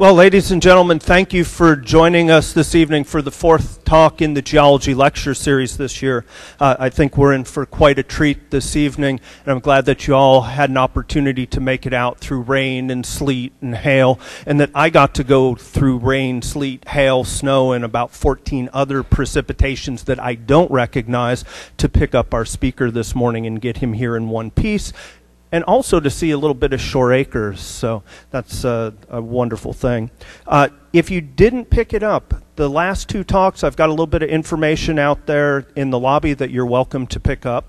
Well, ladies and gentlemen, thank you for joining us this evening for the fourth talk in the geology lecture series this year. Uh, I think we're in for quite a treat this evening, and I'm glad that you all had an opportunity to make it out through rain and sleet and hail, and that I got to go through rain, sleet, hail, snow, and about 14 other precipitations that I don't recognize to pick up our speaker this morning and get him here in one piece and also to see a little bit of Shore Acres. So that's a wonderful thing. Uh, if you didn't pick it up, the last two talks, I've got a little bit of information out there in the lobby that you're welcome to pick up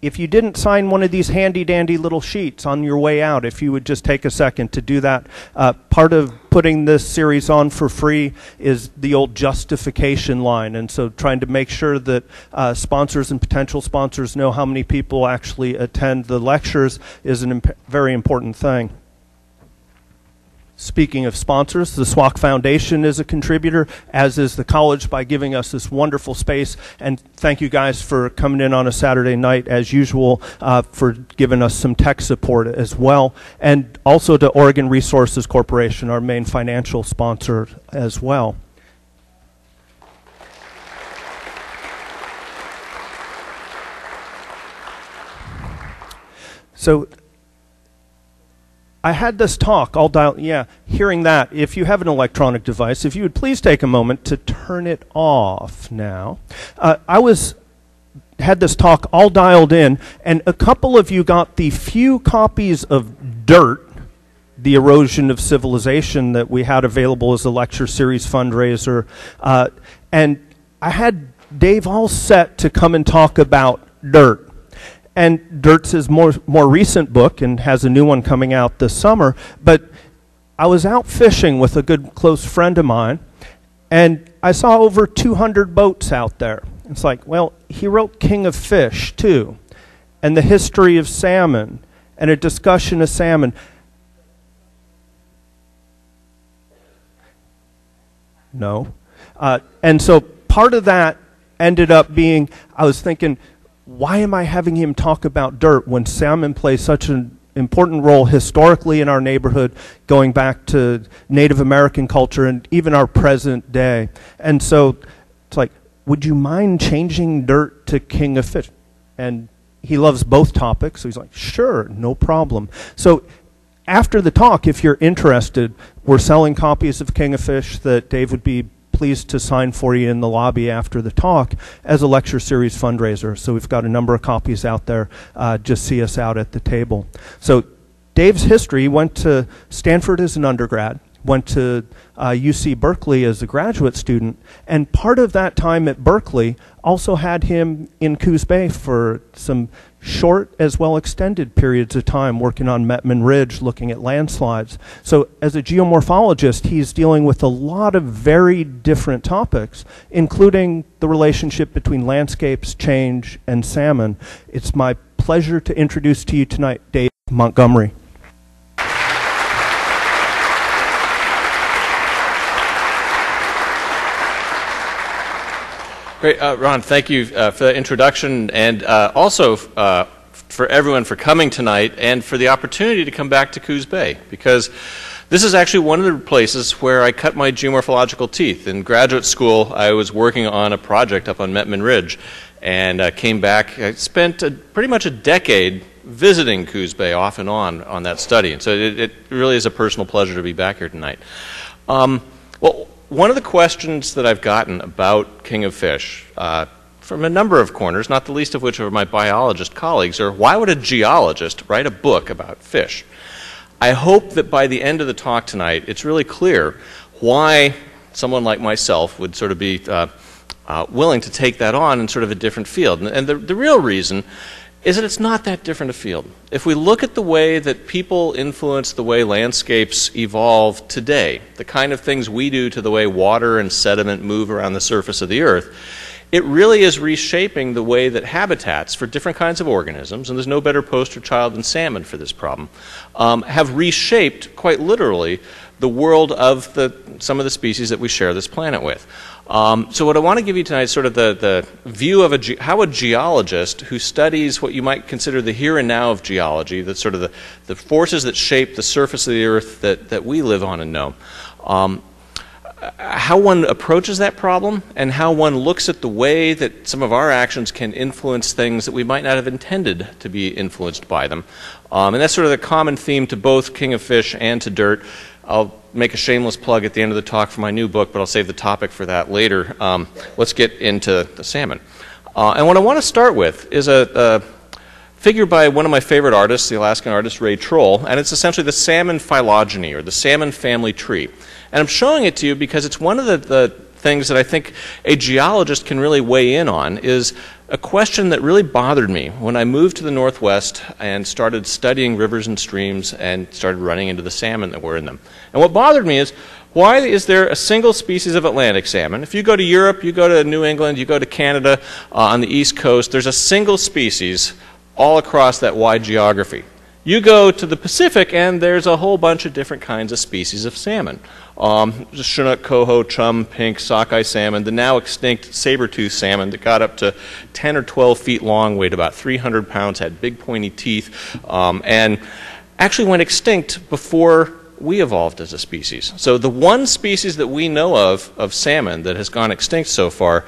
if you didn't sign one of these handy dandy little sheets on your way out, if you would just take a second to do that, uh, part of putting this series on for free is the old justification line. And so trying to make sure that uh, sponsors and potential sponsors know how many people actually attend the lectures is a imp very important thing. Speaking of sponsors, the SWOCC Foundation is a contributor, as is the college by giving us this wonderful space. And thank you guys for coming in on a Saturday night, as usual, uh, for giving us some tech support as well. And also to Oregon Resources Corporation, our main financial sponsor as well. So I had this talk, all dial, yeah, hearing that, if you have an electronic device, if you would please take a moment to turn it off now. Uh, I was, had this talk all dialed in, and a couple of you got the few copies of Dirt, the erosion of civilization that we had available as a lecture series fundraiser. Uh, and I had Dave all set to come and talk about Dirt. And Dirt's more, more recent book and has a new one coming out this summer. But I was out fishing with a good close friend of mine, and I saw over 200 boats out there. It's like, well, he wrote King of Fish, too, and the history of salmon, and a discussion of salmon. No. Uh, and so part of that ended up being, I was thinking, why am I having him talk about dirt when salmon plays such an important role historically in our neighborhood, going back to Native American culture and even our present day? And so it's like, would you mind changing dirt to king of fish? And he loves both topics, so he's like, sure, no problem. So after the talk, if you're interested, we're selling copies of King of Fish that Dave would be pleased to sign for you in the lobby after the talk as a lecture series fundraiser. So we've got a number of copies out there. Uh, just see us out at the table. So Dave's history went to Stanford as an undergrad, went to uh, UC Berkeley as a graduate student, and part of that time at Berkeley also had him in Coos Bay for some short as well extended periods of time working on Mettman Ridge, looking at landslides. So as a geomorphologist, he's dealing with a lot of very different topics, including the relationship between landscapes, change, and salmon. It's my pleasure to introduce to you tonight Dave Montgomery. Great, uh, Ron. Thank you uh, for the introduction, and uh, also uh, for everyone for coming tonight, and for the opportunity to come back to Coos Bay, because this is actually one of the places where I cut my geomorphological teeth. In graduate school, I was working on a project up on Mettman Ridge, and uh, came back. I spent a, pretty much a decade visiting Coos Bay off and on on that study, and so it, it really is a personal pleasure to be back here tonight. Um, well one of the questions that I've gotten about King of Fish uh, from a number of corners, not the least of which are my biologist colleagues, are why would a geologist write a book about fish? I hope that by the end of the talk tonight, it's really clear why someone like myself would sort of be uh, uh, willing to take that on in sort of a different field. And, and the, the real reason is that it's not that different a field. If we look at the way that people influence the way landscapes evolve today, the kind of things we do to the way water and sediment move around the surface of the earth, it really is reshaping the way that habitats for different kinds of organisms, and there's no better poster child than salmon for this problem, um, have reshaped, quite literally, the world of the, some of the species that we share this planet with. Um, so what I want to give you tonight is sort of the, the view of a how a geologist who studies what you might consider the here and now of geology, the sort of the, the forces that shape the surface of the earth that, that we live on and know, um, how one approaches that problem and how one looks at the way that some of our actions can influence things that we might not have intended to be influenced by them. Um, and that's sort of the common theme to both King of Fish and to Dirt. I'll make a shameless plug at the end of the talk for my new book, but I'll save the topic for that later. Um, let's get into the salmon. Uh, and what I want to start with is a, a, figure by one of my favorite artists, the Alaskan artist Ray Troll, and it's essentially the salmon phylogeny or the salmon family tree. And I'm showing it to you because it's one of the, the things that I think a geologist can really weigh in on is a question that really bothered me when I moved to the Northwest and started studying rivers and streams and started running into the salmon that were in them. And what bothered me is why is there a single species of Atlantic salmon? If you go to Europe, you go to New England, you go to Canada uh, on the East Coast, there's a single species all across that wide geography. You go to the Pacific, and there's a whole bunch of different kinds of species of salmon. Um, Chinook, coho, chum, pink, sockeye salmon, the now extinct saber-tooth salmon that got up to 10 or 12 feet long, weighed about 300 pounds, had big pointy teeth, um, and actually went extinct before we evolved as a species. So the one species that we know of of salmon that has gone extinct so far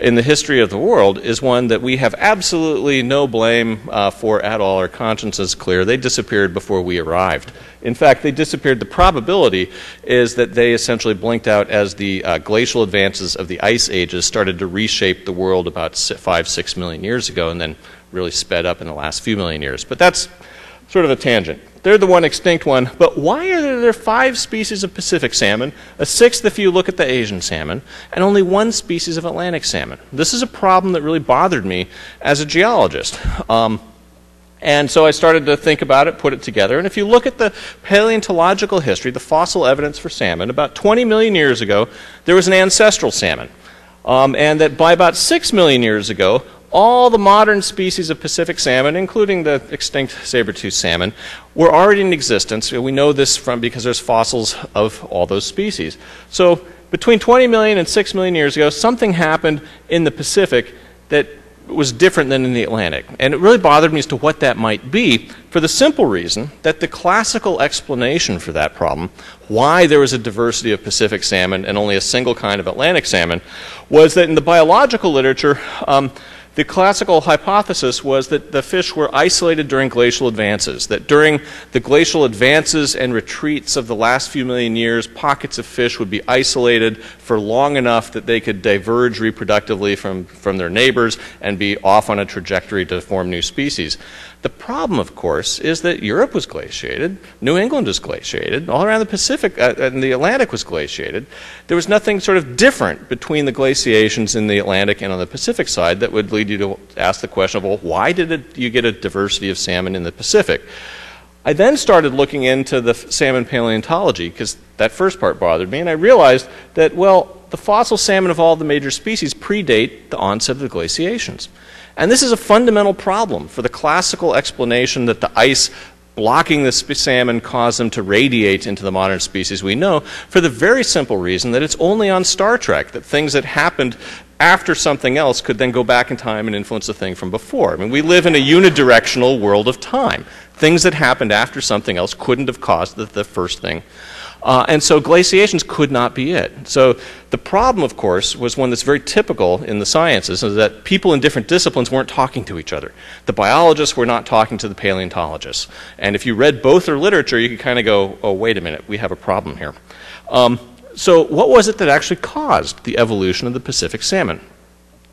in the history of the world is one that we have absolutely no blame uh, for at all. Our conscience is clear. They disappeared before we arrived. In fact, they disappeared. The probability is that they essentially blinked out as the uh, glacial advances of the ice ages started to reshape the world about five, six million years ago, and then really sped up in the last few million years. But that's sort of a tangent. They're the one extinct one. But why are there five species of Pacific salmon, a sixth if you look at the Asian salmon, and only one species of Atlantic salmon? This is a problem that really bothered me as a geologist. Um, and so I started to think about it, put it together. And if you look at the paleontological history, the fossil evidence for salmon, about 20 million years ago, there was an ancestral salmon. Um, and that by about 6 million years ago, all the modern species of Pacific salmon, including the extinct saber-tooth salmon, were already in existence. We know this from because there's fossils of all those species. So between 20 million and 6 million years ago, something happened in the Pacific that was different than in the Atlantic. And it really bothered me as to what that might be for the simple reason that the classical explanation for that problem, why there was a diversity of Pacific salmon and only a single kind of Atlantic salmon, was that in the biological literature, um, the classical hypothesis was that the fish were isolated during glacial advances, that during the glacial advances and retreats of the last few million years, pockets of fish would be isolated for long enough that they could diverge reproductively from, from their neighbors and be off on a trajectory to form new species. The problem, of course, is that Europe was glaciated, New England was glaciated, all around the Pacific uh, and the Atlantic was glaciated. There was nothing sort of different between the glaciations in the Atlantic and on the Pacific side that would lead you to ask the question of, well, why did it, you get a diversity of salmon in the Pacific? I then started looking into the salmon paleontology because that first part bothered me, and I realized that, well, the fossil salmon of all the major species predate the onset of the glaciations. And this is a fundamental problem for the classical explanation that the ice blocking the salmon caused them to radiate into the modern species we know for the very simple reason that it's only on Star Trek that things that happened after something else could then go back in time and influence the thing from before. I mean, we live in a unidirectional world of time. Things that happened after something else couldn't have caused the, the first thing uh, and so glaciations could not be it. So the problem, of course, was one that's very typical in the sciences, is that people in different disciplines weren't talking to each other. The biologists were not talking to the paleontologists. And if you read both their literature, you could kind of go, oh, wait a minute, we have a problem here. Um, so what was it that actually caused the evolution of the Pacific salmon?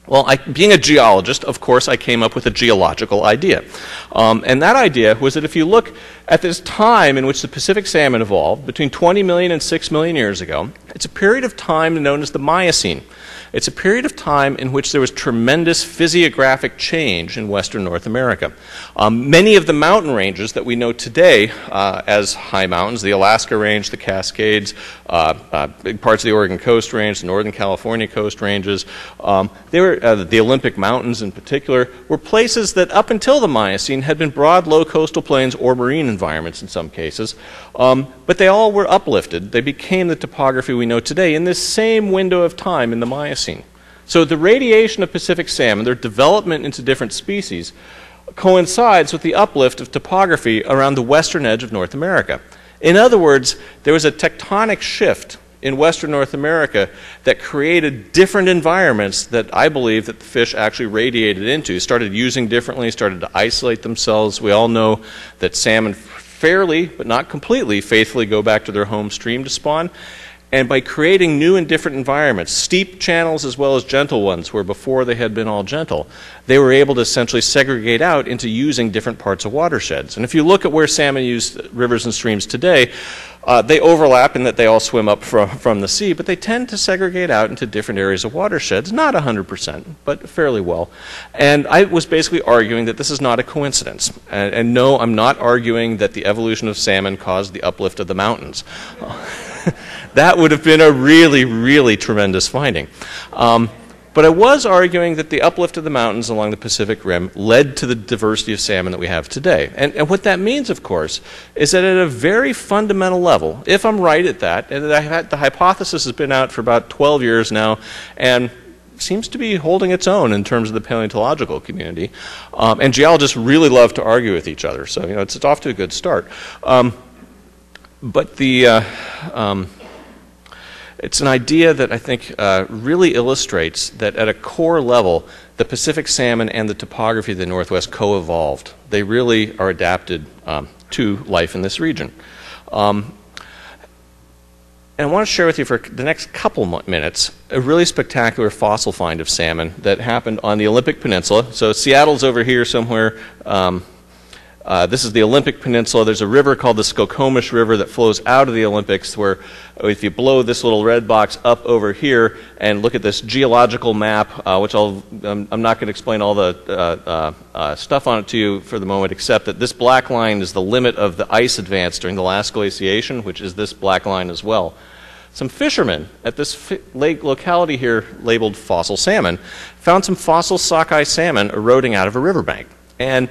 Well, I, being a geologist, of course, I came up with a geological idea. Um, and that idea was that if you look at this time in which the Pacific salmon evolved, between 20 million and 6 million years ago, it's a period of time known as the Miocene. It's a period of time in which there was tremendous physiographic change in western North America. Um, many of the mountain ranges that we know today uh, as high mountains, the Alaska Range, the Cascades, uh, uh, parts of the Oregon Coast Range, the Northern California Coast Ranges, um, they were uh, the Olympic Mountains in particular, were places that up until the Miocene had been broad, low coastal plains or marine environments in some cases. Um, but they all were uplifted. They became the topography we know today in this same window of time in the Miocene. So the radiation of Pacific salmon, their development into different species, coincides with the uplift of topography around the western edge of North America. In other words, there was a tectonic shift in western North America that created different environments that I believe that the fish actually radiated into, started using differently, started to isolate themselves. We all know that salmon fairly, but not completely, faithfully go back to their home stream to spawn. And by creating new and different environments, steep channels as well as gentle ones, where before they had been all gentle, they were able to essentially segregate out into using different parts of watersheds. And if you look at where salmon use rivers and streams today, uh, they overlap in that they all swim up from, from the sea, but they tend to segregate out into different areas of watersheds, not 100%, but fairly well. And I was basically arguing that this is not a coincidence. And, and no, I'm not arguing that the evolution of salmon caused the uplift of the mountains. that would have been a really, really tremendous finding. Um, but I was arguing that the uplift of the mountains along the Pacific Rim led to the diversity of salmon that we have today. And, and, what that means, of course, is that at a very fundamental level, if I'm right at that, and the, the hypothesis has been out for about 12 years now, and seems to be holding its own in terms of the paleontological community. Um, and geologists really love to argue with each other, so you know it's, it's off to a good start. Um, but the uh, um, it's an idea that I think uh, really illustrates that at a core level, the Pacific salmon and the topography of the Northwest co evolved. They really are adapted um, to life in this region. Um, and I want to share with you for the next couple minutes a really spectacular fossil find of salmon that happened on the Olympic Peninsula. So Seattle's over here somewhere. Um, uh, this is the Olympic Peninsula. There's a river called the Skokomish River that flows out of the Olympics, where if you blow this little red box up over here and look at this geological map, uh, which I'll, I'm, I'm not going to explain all the uh, uh, uh, stuff on it to you for the moment, except that this black line is the limit of the ice advance during the last glaciation, which is this black line as well. Some fishermen at this lake locality here, labeled fossil salmon, found some fossil sockeye salmon eroding out of a riverbank. And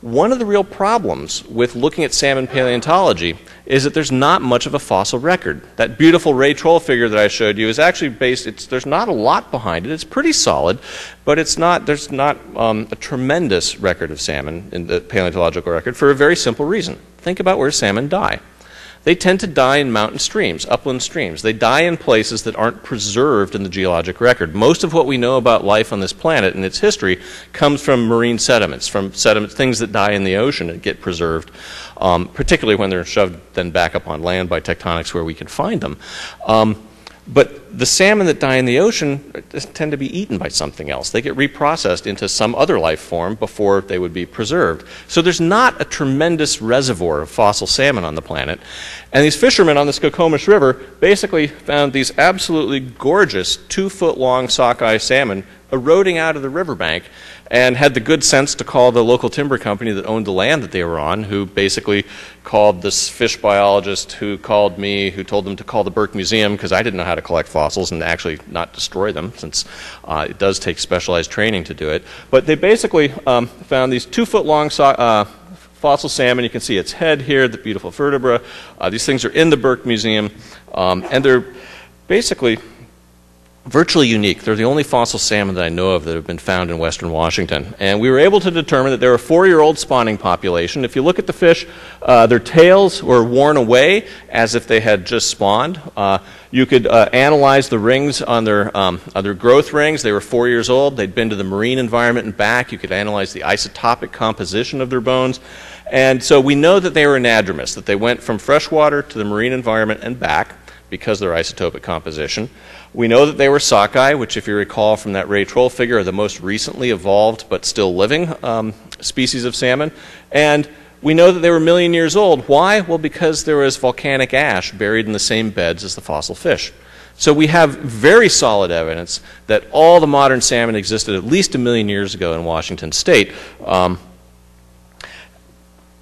one of the real problems with looking at salmon paleontology is that there's not much of a fossil record. That beautiful Ray Troll figure that I showed you is actually based, there's not a lot behind it. It's pretty solid, but it's not, there's not um, a tremendous record of salmon in the paleontological record for a very simple reason. Think about where salmon die they tend to die in mountain streams, upland streams. They die in places that aren't preserved in the geologic record. Most of what we know about life on this planet and its history comes from marine sediments, from sediments, things that die in the ocean and get preserved, um, particularly when they're shoved then back up on land by tectonics where we can find them. Um, but the salmon that die in the ocean tend to be eaten by something else. They get reprocessed into some other life form before they would be preserved. So there's not a tremendous reservoir of fossil salmon on the planet. And these fishermen on the Skokomish River basically found these absolutely gorgeous two foot long sockeye salmon eroding out of the riverbank and had the good sense to call the local timber company that owned the land that they were on, who basically called this fish biologist, who called me, who told them to call the Burke Museum because I didn't know how to collect fossils and actually not destroy them, since uh, it does take specialized training to do it. But they basically um, found these two foot long so- uh, fossil salmon. You can see its head here, the beautiful vertebra. Uh, these things are in the Burke Museum, um, and they're basically virtually unique. They're the only fossil salmon that I know of that have been found in western Washington. And we were able to determine that they're a four year old spawning population. If you look at the fish, uh, their tails were worn away as if they had just spawned. Uh, you could uh, analyze the rings on their, um, on their growth rings. They were four years old. They'd been to the marine environment and back. You could analyze the isotopic composition of their bones. And so we know that they were anadromous, that they went from freshwater to the marine environment and back because of their isotopic composition. We know that they were sockeye, which, if you recall from that Ray Troll figure, are the most recently evolved but still living um, species of salmon. And we know that they were a million years old. Why? Well, because there was volcanic ash buried in the same beds as the fossil fish. So we have very solid evidence that all the modern salmon existed at least a million years ago in Washington state. Um,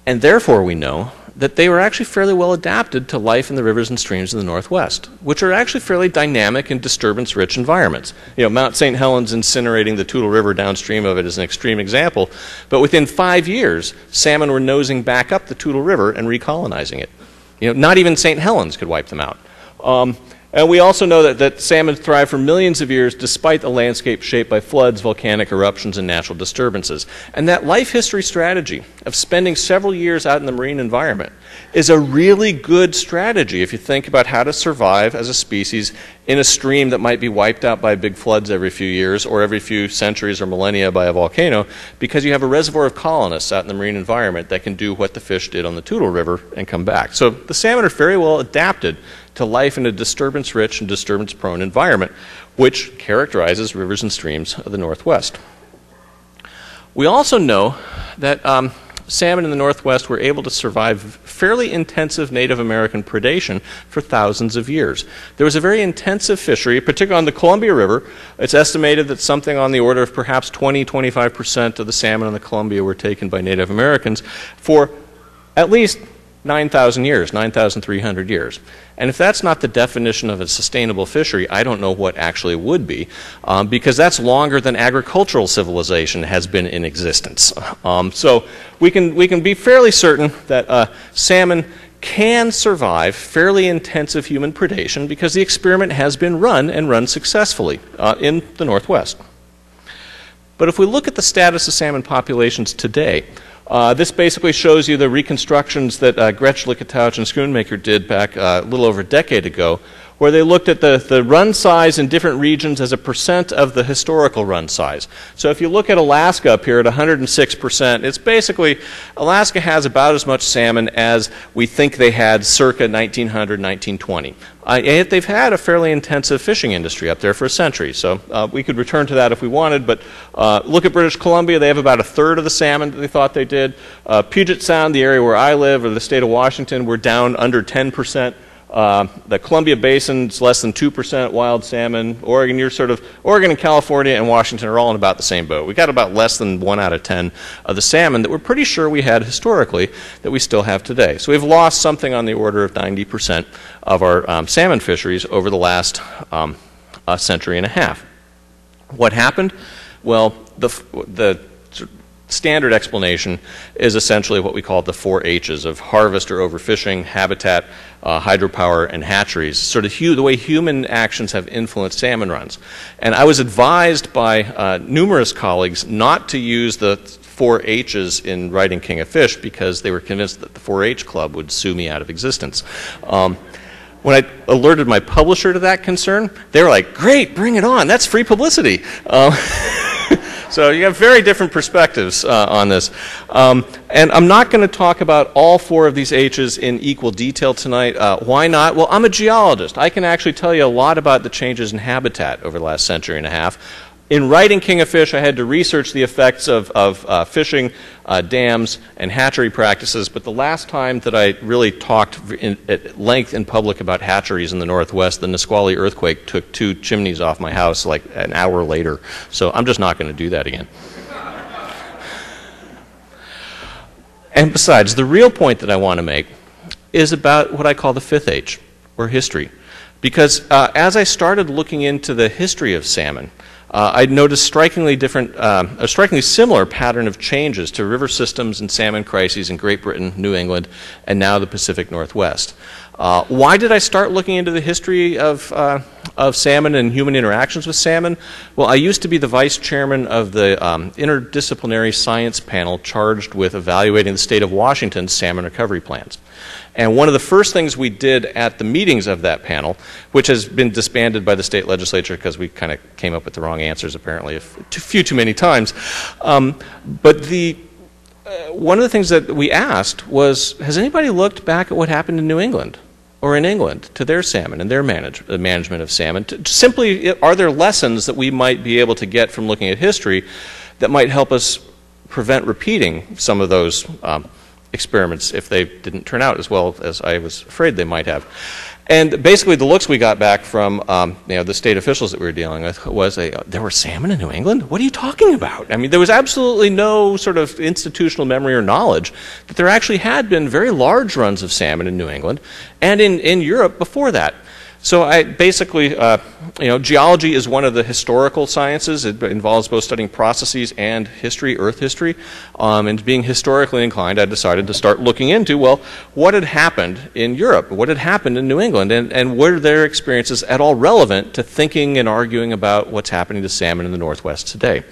and therefore, we know that they were actually fairly well adapted to life in the rivers and streams in the Northwest, which are actually fairly dynamic and disturbance rich environments. You know, Mount St. Helens incinerating the Toutle River downstream of it is an extreme example, but within five years, salmon were nosing back up the Toutle River and recolonizing it. You know, not even St. Helens could wipe them out. Um, and we also know that, that salmon thrive for millions of years despite the landscape shaped by floods, volcanic eruptions, and natural disturbances. And that life history strategy of spending several years out in the marine environment is a really good strategy if you think about how to survive as a species in a stream that might be wiped out by big floods every few years or every few centuries or millennia by a volcano because you have a reservoir of colonists out in the marine environment that can do what the fish did on the Toutle River and come back. So the salmon are very well adapted to life in a disturbance rich and disturbance prone environment, which characterizes rivers and streams of the Northwest. We also know that um, salmon in the Northwest were able to survive fairly intensive Native American predation for thousands of years. There was a very intensive fishery, particularly on the Columbia River. It's estimated that something on the order of perhaps 20 25% of the salmon on the Columbia were taken by Native Americans for at least 9,000 years, 9,300 years. And if that's not the definition of a sustainable fishery, I don't know what actually would be, um, because that's longer than agricultural civilization has been in existence. Um, so we can, we can be fairly certain that uh, salmon can survive fairly intensive human predation because the experiment has been run and run successfully uh, in the Northwest. But if we look at the status of salmon populations today, uh, this basically shows you the reconstructions that uh, Gresh, Lichatowich, and Schoonmaker did back uh, a little over a decade ago, where they looked at the, the run size in different regions as a percent of the historical run size. So if you look at Alaska up here at 106%, it's basically Alaska has about as much salmon as we think they had circa 1900, 1920. Uh, they've had a fairly intensive fishing industry up there for a century. So uh, we could return to that if we wanted, but uh, look at British Columbia. They have about a third of the salmon that they thought they did. Uh, Puget Sound, the area where I live, or the state of Washington, we're down under 10 percent. Uh, the Columbia Basin is less than 2% wild salmon. Oregon, you're sort of, Oregon and California and Washington are all in about the same boat. We got about less than 1 out of 10 of the salmon that we're pretty sure we had historically that we still have today. So we've lost something on the order of 90% of our um, salmon fisheries over the last um, century and a half. What happened? Well, the, the standard explanation is essentially what we call the four H's of harvest or overfishing, habitat, uh, hydropower, and hatcheries, sort of the way human actions have influenced salmon runs. And I was advised by uh, numerous colleagues not to use the four H's in writing King of Fish because they were convinced that the 4 H Club would sue me out of existence. Um, when I alerted my publisher to that concern, they were like, great, bring it on. That's free publicity. Um, so you have very different perspectives uh, on this. Um, and I'm not going to talk about all four of these H's in equal detail tonight. Uh, why not? Well, I'm a geologist. I can actually tell you a lot about the changes in habitat over the last century and a half in writing King of Fish, I had to research the effects of, of uh, fishing, uh, dams, and hatchery practices. But the last time that I really talked in, at length in public about hatcheries in the Northwest, the Nisqually earthquake took two chimneys off my house like an hour later. So I'm just not going to do that again. and besides, the real point that I want to make is about what I call the fifth H, or history. Because uh, as I started looking into the history of salmon, uh, I noticed strikingly different, uh, a strikingly similar pattern of changes to river systems and salmon crises in Great Britain, New England, and now the Pacific Northwest. Uh, why did I start looking into the history of, uh, of salmon and human interactions with salmon? Well, I used to be the vice chairman of the um, interdisciplinary science panel charged with evaluating the state of Washington's salmon recovery plans. And one of the first things we did at the meetings of that panel, which has been disbanded by the state legislature because we kind of came up with the wrong answers apparently a few too many times, um, but the uh, one of the things that we asked was, has anybody looked back at what happened in New England? or in England to their salmon and their manage, uh, management of salmon. To, simply, are there lessons that we might be able to get from looking at history that might help us prevent repeating some of those um, experiments if they didn't turn out as well as I was afraid they might have? And basically, the looks we got back from um, you know, the state officials that we were dealing with was a, there were salmon in New England? What are you talking about? I mean, there was absolutely no sort of institutional memory or knowledge that there actually had been very large runs of salmon in New England and in, in Europe before that. So I basically, uh, you know, geology is one of the historical sciences. It involves both studying processes and history, Earth history. Um, and being historically inclined, I decided to start looking into, well, what had happened in Europe? What had happened in New England? And, and were their experiences at all relevant to thinking and arguing about what's happening to salmon in the Northwest today?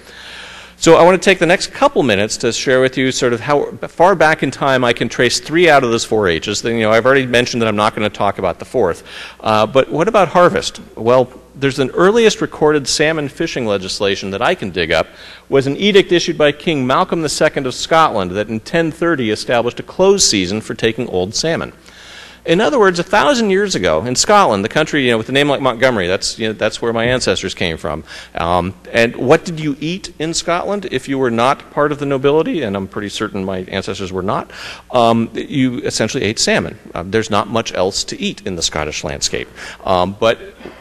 So I want to take the next couple minutes to share with you sort of how far back in time I can trace three out of those four. Then, you know, I've already mentioned that I'm not going to talk about the fourth. Uh, but what about harvest? Well, there's an earliest recorded salmon fishing legislation that I can dig up was an edict issued by King Malcolm II of Scotland that in 1030 established a closed season for taking old salmon. In other words, a thousand years ago in Scotland, the country you know, with a name like Montgomery, that's, you know, that's where my ancestors came from. Um, and what did you eat in Scotland if you were not part of the nobility? And I'm pretty certain my ancestors were not. Um, you essentially ate salmon. Um, there's not much else to eat in the Scottish landscape. Um, but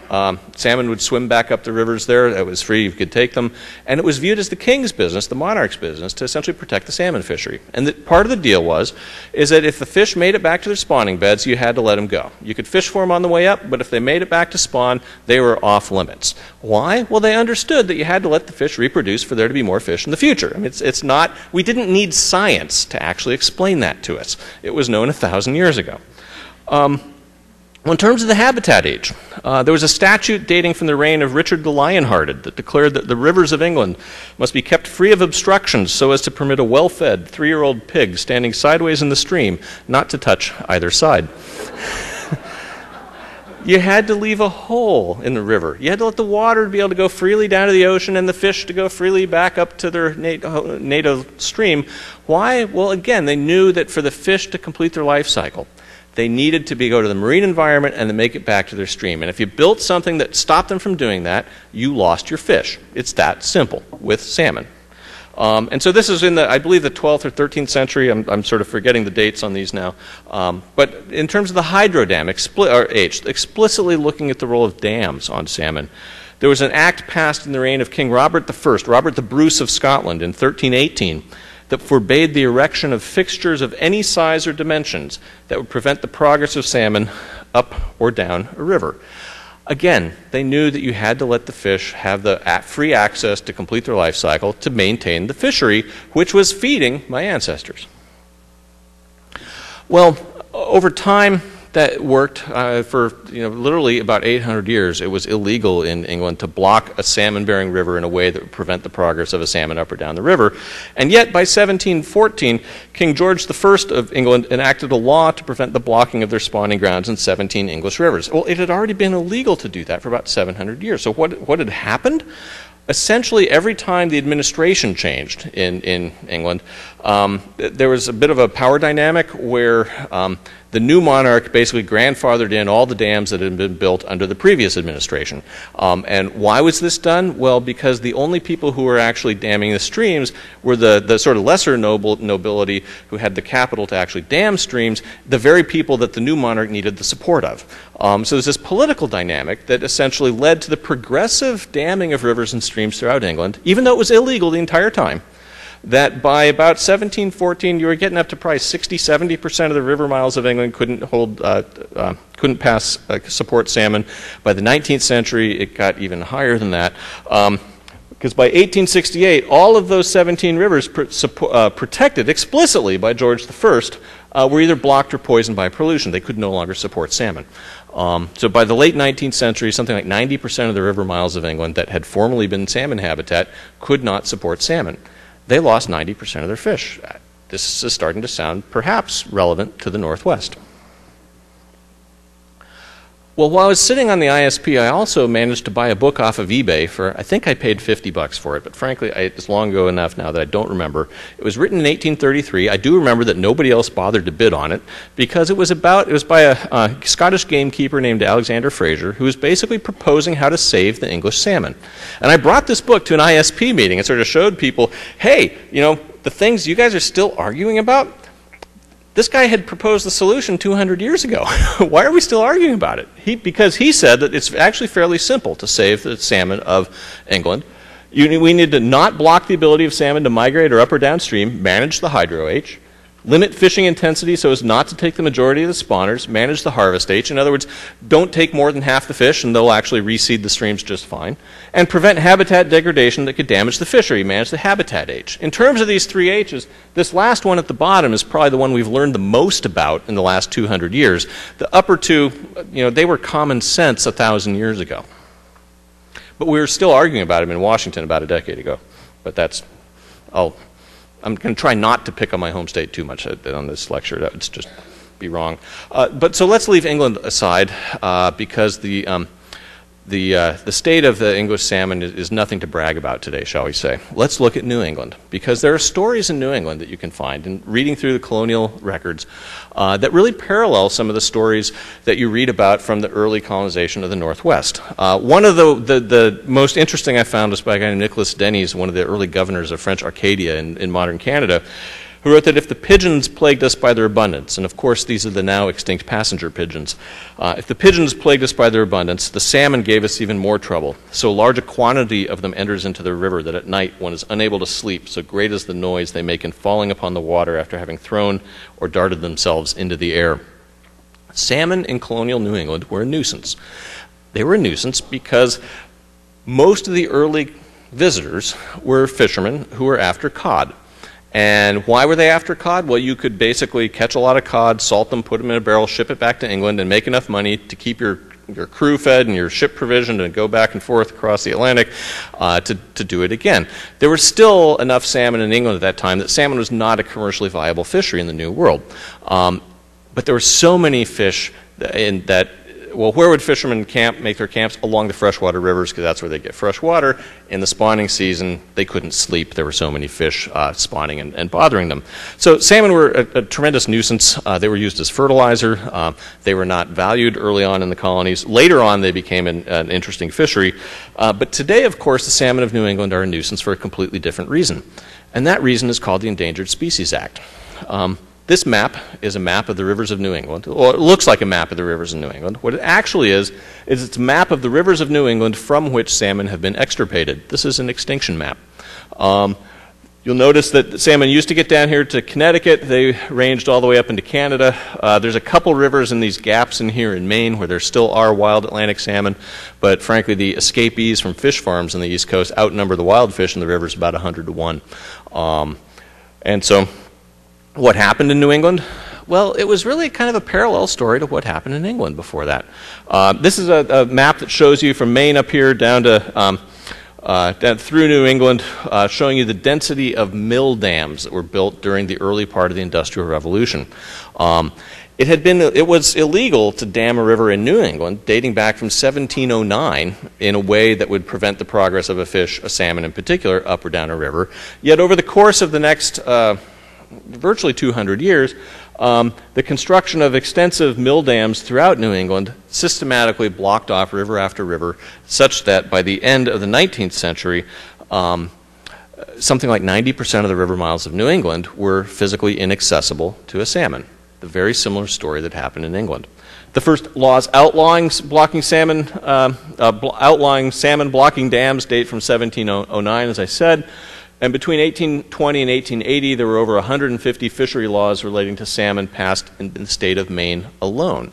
um, salmon would swim back up the rivers there. It was free, you could take them. And it was viewed as the king's business, the monarch's business, to essentially protect the salmon fishery. And the, part of the deal was, is that if the fish made it back to their spawning beds, you had to let them go. You could fish for them on the way up, but if they made it back to spawn, they were off limits. Why? Well, they understood that you had to let the fish reproduce for there to be more fish in the future. I mean, it's, it's not, we didn't need science to actually explain that to us. It was known a thousand years ago. Um, well, in terms of the habitat H, uh, there was a statute dating from the reign of Richard the Lionhearted that declared that the rivers of England must be kept free of obstructions so as to permit a well fed three year old pig standing sideways in the stream not to touch either side. you had to leave a hole in the river. You had to let the water be able to go freely down to the ocean and the fish to go freely back up to their native stream. Why? Well, again, they knew that for the fish to complete their life cycle, they needed to be, go to the marine environment and then make it back to their stream. And if you built something that stopped them from doing that, you lost your fish. It's that simple with salmon. Um, and so this is in the, I believe, the 12th or 13th century. I'm, I'm sort of forgetting the dates on these now. Um, but in terms of the hydro dam, expli- explicitly looking at the role of dams on salmon, there was an act passed in the reign of King Robert I, Robert the Bruce of Scotland, in 1318 that forbade the erection of fixtures of any size or dimensions that would prevent the progress of salmon up or down a river. Again, they knew that you had to let the fish have the free access to complete their life cycle to maintain the fishery, which was feeding my ancestors. Well, over time, that worked uh, for you know, literally about 800 years. It was illegal in England to block a salmon bearing river in a way that would prevent the progress of a salmon up or down the river. And yet, by 1714, King George I of England enacted a law to prevent the blocking of their spawning grounds in 17 English rivers. Well, it had already been illegal to do that for about 700 years. So, what, what had happened? essentially every time the administration changed in, in England, um, there was a bit of a power dynamic where um, the new monarch basically grandfathered in all the dams that had been built under the previous administration. Um, and why was this done? Well, because the only people who were actually damming the streams were the, the sort of lesser noble, nobility who had the capital to actually dam streams, the very people that the new monarch needed the support of. Um, so there's this political dynamic that essentially led to the progressive damming of rivers and streams throughout England, even though it was illegal the entire time that by about 1714, you were getting up to probably 60, 70% of the river miles of England couldn't hold, uh, uh, couldn't pass uh, support salmon. By the 19th century, it got even higher than that. Um, because by 1868, all of those 17 rivers pr- uh, protected explicitly by George I uh, were either blocked or poisoned by pollution. They could no longer support salmon. Um, so by the late 19th century, something like 90% of the river miles of England that had formerly been salmon habitat could not support salmon they lost 90% of their fish. This is starting to sound perhaps relevant to the Northwest. Well, while I was sitting on the ISP, I also managed to buy a book off of eBay for, I think I paid 50 bucks for it, but frankly, I, it's long ago enough now that I don't remember. It was written in 1833. I do remember that nobody else bothered to bid on it because it was about, it was by a, a Scottish gamekeeper named Alexander Fraser who was basically proposing how to save the English salmon. And I brought this book to an ISP meeting and sort of showed people, hey, you know, the things you guys are still arguing about, This guy had proposed the solution 200 years ago. Why are we still arguing about it? He, because he said that it's actually fairly simple to save the salmon of England. You, we need to not block the ability of salmon to migrate or up or downstream, manage the hydro H, limit fishing intensity so as not to take the majority of the spawners, manage the harvest H. In other words, don't take more than half the fish and they'll actually reseed the streams just fine. And prevent habitat degradation that could damage the fishery, manage the habitat H. In terms of these three H's, this last one at the bottom is probably the one we've learned the most about in the last 200 years. The upper two, you know, they were common sense a thousand years ago. But we were still arguing about them in Washington about a decade ago. But that's, I'll I'm going to try not to pick on my home state too much on this lecture. That would just be wrong. Uh, but so let's leave England aside uh, because the um, the, uh, the state of the English salmon is, is, nothing to brag about today, shall we say. Let's look at New England, because there are stories in New England that you can find, in reading through the colonial records, uh, that really parallel some of the stories that you read about from the early colonization of the Northwest. Uh, one of the, the, the, most interesting I found was by a guy named Nicholas Denis, one of the early governors of French Acadia in, in modern Canada who wrote that if the pigeons plagued us by their abundance, and of course these are the now extinct passenger pigeons, uh, if the pigeons plagued us by their abundance, the salmon gave us even more trouble. So large a quantity of them enters into the river that at night one is unable to sleep, so great is the noise they make in falling upon the water after having thrown or darted themselves into the air. Salmon in colonial New England were a nuisance. They were a nuisance because most of the early visitors were fishermen who were after cod. And why were they after cod? Well, you could basically catch a lot of cod, salt them, put them in a barrel, ship it back to England, and make enough money to keep your, your crew fed and your ship provisioned and go back and forth across the Atlantic uh, to, to do it again. There was still enough salmon in England at that time that salmon was not a commercially viable fishery in the New World. Um, but there were so many fish in, that well, where would fishermen camp, make their camps? Along the freshwater rivers, because that's where they get fresh water. In the spawning season, they couldn't sleep. There were so many fish uh, spawning and, and, bothering them. So salmon were a, a tremendous nuisance. Uh, they were used as fertilizer. Uh, they were not valued early on in the colonies. Later on, they became an, an interesting fishery. Uh, but today, of course, the salmon of New England are a nuisance for a completely different reason. And that reason is called the Endangered Species Act. Um, this map is a map of the rivers of New England, or it looks like a map of the rivers of New England. What it actually is, is it's a map of the rivers of New England from which salmon have been extirpated. This is an extinction map. Um, you'll notice that salmon used to get down here to Connecticut. They ranged all the way up into Canada. Uh, there's a couple rivers in these gaps in here in Maine where there still are wild Atlantic salmon, but frankly, the escapees from fish farms on the East Coast outnumber the wild fish in the rivers about 100 to 1. Um, and so what happened in New England? Well, it was really kind of a parallel story to what happened in England before that. Uh, this is a, a, map that shows you from Maine up here down to um, uh, down through New England, uh, showing you the density of mill dams that were built during the early part of the Industrial Revolution. Um, it had been it was illegal to dam a river in New England dating back from 1709 in a way that would prevent the progress of a fish, a salmon in particular, up or down a river. Yet over the course of the next uh, virtually 200 years, um, the construction of extensive mill dams throughout New England systematically blocked off river after river, such that by the end of the 19th century, um, something like 90% of the river miles of New England were physically inaccessible to a salmon. The very similar story that happened in England. The first laws outlawing blocking salmon, uh, uh, outlawing salmon blocking dams date from 1709, as I said. And between 1820 and 1880, there were over 150 fishery laws relating to salmon passed in the state of Maine alone.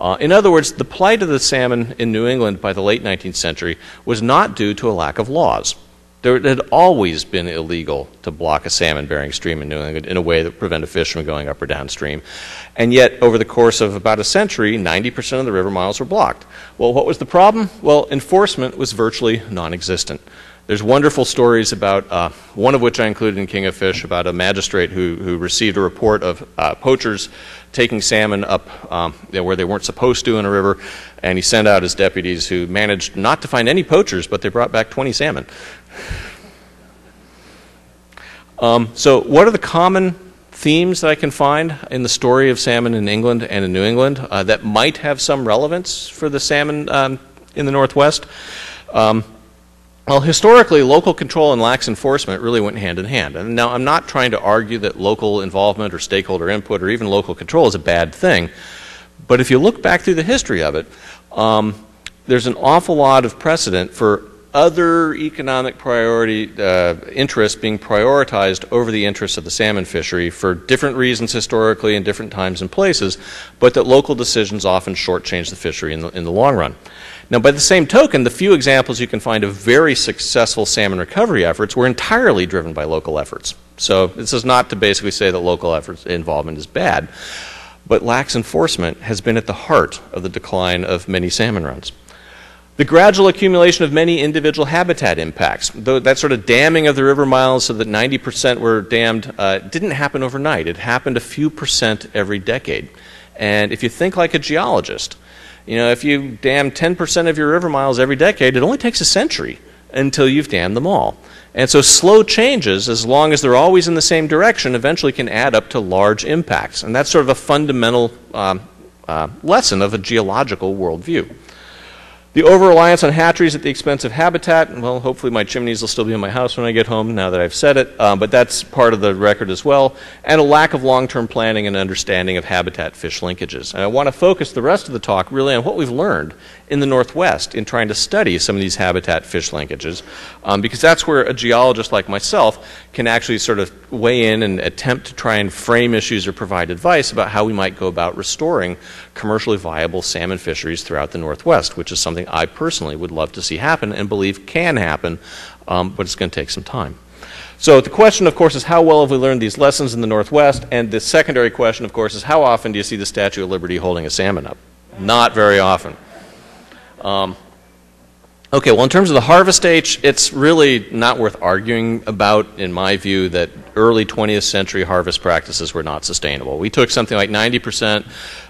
Uh, in other words, the plight of the salmon in New England by the late 19th century was not due to a lack of laws. There had always been illegal to block a salmon bearing stream in New England in a way that prevented fish from going up or downstream. And yet, over the course of about a century, 90% of the river miles were blocked. Well, what was the problem? Well, enforcement was virtually non existent. There's wonderful stories about, uh, one of which I included in King of Fish, about a magistrate who, who received a report of uh, poachers taking salmon up um, where they weren't supposed to in a river, and he sent out his deputies who managed not to find any poachers, but they brought back 20 salmon. Um, so, what are the common themes that I can find in the story of salmon in England and in New England uh, that might have some relevance for the salmon um, in the Northwest? Um, Well, historically, local control and lax enforcement really went hand in hand. And now I'm not trying to argue that local involvement or stakeholder input or even local control is a bad thing. But if you look back through the history of it, um, there's an awful lot of precedent for other economic priority uh, interests being prioritized over the interests of the salmon fishery for different reasons historically and different times and places, but that local decisions often shortchange the fishery in the, in the long run. Now, by the same token, the few examples you can find of very successful salmon recovery efforts were entirely driven by local efforts. So, this is not to basically say that local efforts involvement is bad, but lax enforcement has been at the heart of the decline of many salmon runs. The gradual accumulation of many individual habitat impacts, though that sort of damming of the river miles so that 90% were dammed, uh, didn't happen overnight. It happened a few percent every decade. And if you think like a geologist, you know, if you dam 10% of your river miles every decade, it only takes a century until you've dammed them all. And so slow changes, as long as they're always in the same direction, eventually can add up to large impacts. And that's sort of a fundamental um, uh, lesson of a geological worldview. The over reliance on hatcheries at the expense of habitat, well, hopefully my chimneys will still be in my house when I get home now that I've said it, um, but that's part of the record as well. And a lack of long term planning and understanding of habitat fish linkages. And I want to focus the rest of the talk really on what we've learned in the Northwest in trying to study some of these habitat fish linkages, um, because that's where a geologist like myself can actually sort of weigh in and attempt to try and frame issues or provide advice about how we might go about restoring commercially viable salmon fisheries throughout the Northwest, which is something I personally would love to see happen and believe can happen, um, but it's going to take some time. So the question, of course, is how well have we learned these lessons in the Northwest? And the secondary question, of course, is how often do you see the Statue of Liberty holding a salmon up? Not very often. Um, okay, well, in terms of the harvest H, it's really not worth arguing about, in my view, that early 20th century harvest practices were not sustainable. We took something like 90%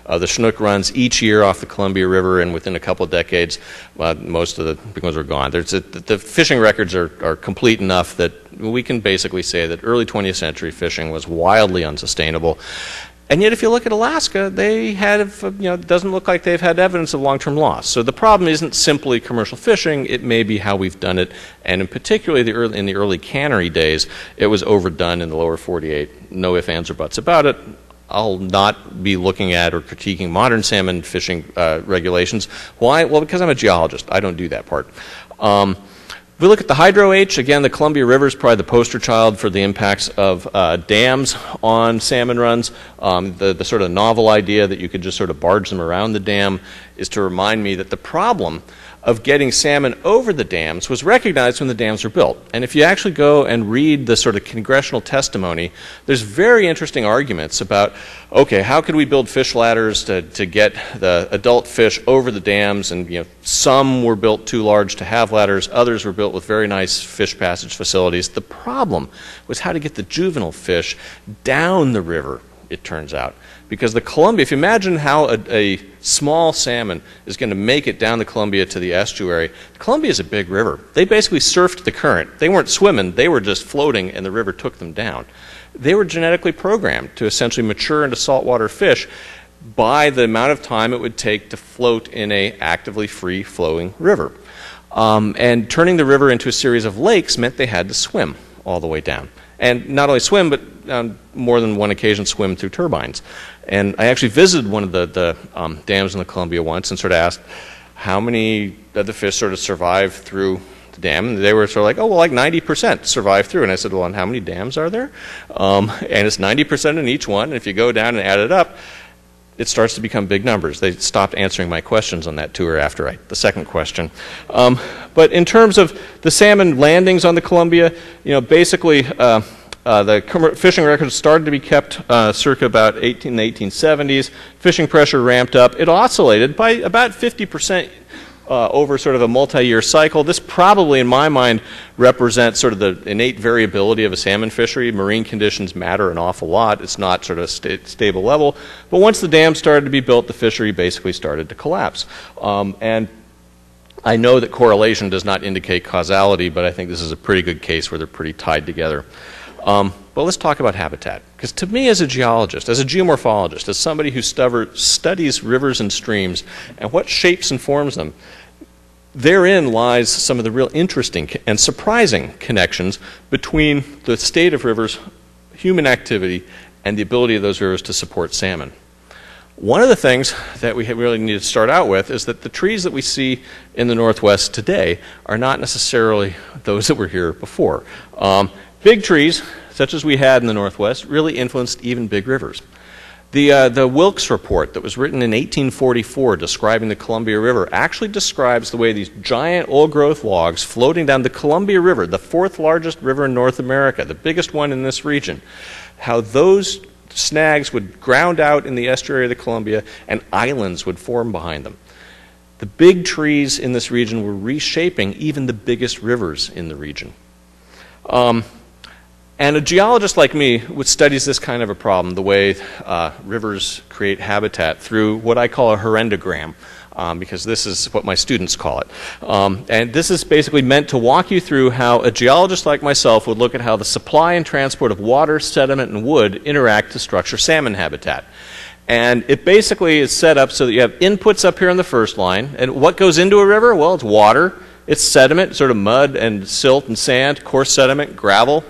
of the Chinook runs each year off the Columbia River, and within a couple of decades, uh, most of the big ones were gone. A, the fishing records are, are complete enough that we can basically say that early 20th century fishing was wildly unsustainable. And yet, if you look at Alaska, they have, you know, it doesn't look like they've had evidence of long term loss. So the problem isn't simply commercial fishing, it may be how we've done it. And in particularly the early, in the early cannery days, it was overdone in the lower 48. No ifs, ands, or buts about it. I'll not be looking at or critiquing modern salmon fishing uh, regulations. Why? Well, because I'm a geologist. I don't do that part. Um, we look at the hydro H, again, the Columbia River is probably the poster child for the impacts of uh, dams on salmon runs. Um, the, the sort of novel idea that you could just sort of barge them around the dam is to remind me that the problem of getting salmon over the dams was recognized when the dams were built. And if you actually go and read the sort of congressional testimony, there's very interesting arguments about okay, how could we build fish ladders to, to get the adult fish over the dams? And you know, some were built too large to have ladders, others were built with very nice fish passage facilities. The problem was how to get the juvenile fish down the river, it turns out. Because the Columbia, if you imagine how a, a small salmon is going to make it down the Columbia to the estuary, the Columbia is a big river. They basically surfed the current. They weren't swimming, they were just floating, and the river took them down. They were genetically programmed to essentially mature into saltwater fish by the amount of time it would take to float in a actively free flowing river. Um, and turning the river into a series of lakes meant they had to swim all the way down. And not only swim, but on more than one occasion swim through turbines. And I actually visited one of the, the um, dams in the Columbia once and sort of asked how many of the fish sort of survive through the dam. And they were sort of like, oh, well, like 90% survive through. And I said, well, and how many dams are there? Um, and it's 90% in each one. And if you go down and add it up, it starts to become big numbers. They stopped answering my questions on that tour after I, the second question. Um, but in terms of the salmon landings on the Columbia, you know, basically, uh, uh, the fishing records started to be kept uh, circa about 18, 1870s. Fishing pressure ramped up. It oscillated by about 50% uh, over sort of a multi-year cycle. This probably, in my mind, represents sort of the innate variability of a salmon fishery. Marine conditions matter an awful lot. It's not sort of sta stable level. But once the dam started to be built, the fishery basically started to collapse. Um, and I know that correlation does not indicate causality, but I think this is a pretty good case where they're pretty tied together. Um, but let's talk about habitat. Because to me, as a geologist, as a geomorphologist, as somebody who studies rivers and streams and what shapes and forms them, therein lies some of the real interesting and surprising connections between the state of rivers, human activity, and the ability of those rivers to support salmon. One of the things that we really need to start out with is that the trees that we see in the Northwest today are not necessarily those that were here before. Um, big trees, such as we had in the Northwest, really influenced even big rivers. The, uh, the Wilkes report that was written in 1844 describing the Columbia River actually describes the way these giant old growth logs floating down the Columbia River, the fourth largest river in North America, the biggest one in this region, how those snags would ground out in the estuary of the Columbia and islands would form behind them. The big trees in this region were reshaping even the biggest rivers in the region. Um, and a geologist like me would studies this kind of a problem, the way uh, rivers create habitat, through what I call a horrendogram, um, because this is what my students call it. Um, and this is basically meant to walk you through how a geologist like myself would look at how the supply and transport of water, sediment, and wood interact to structure salmon habitat. And it basically is set up so that you have inputs up here on the first line. And what goes into a river? Well, it's water, it's sediment, sort of mud and silt and sand, coarse sediment, gravel,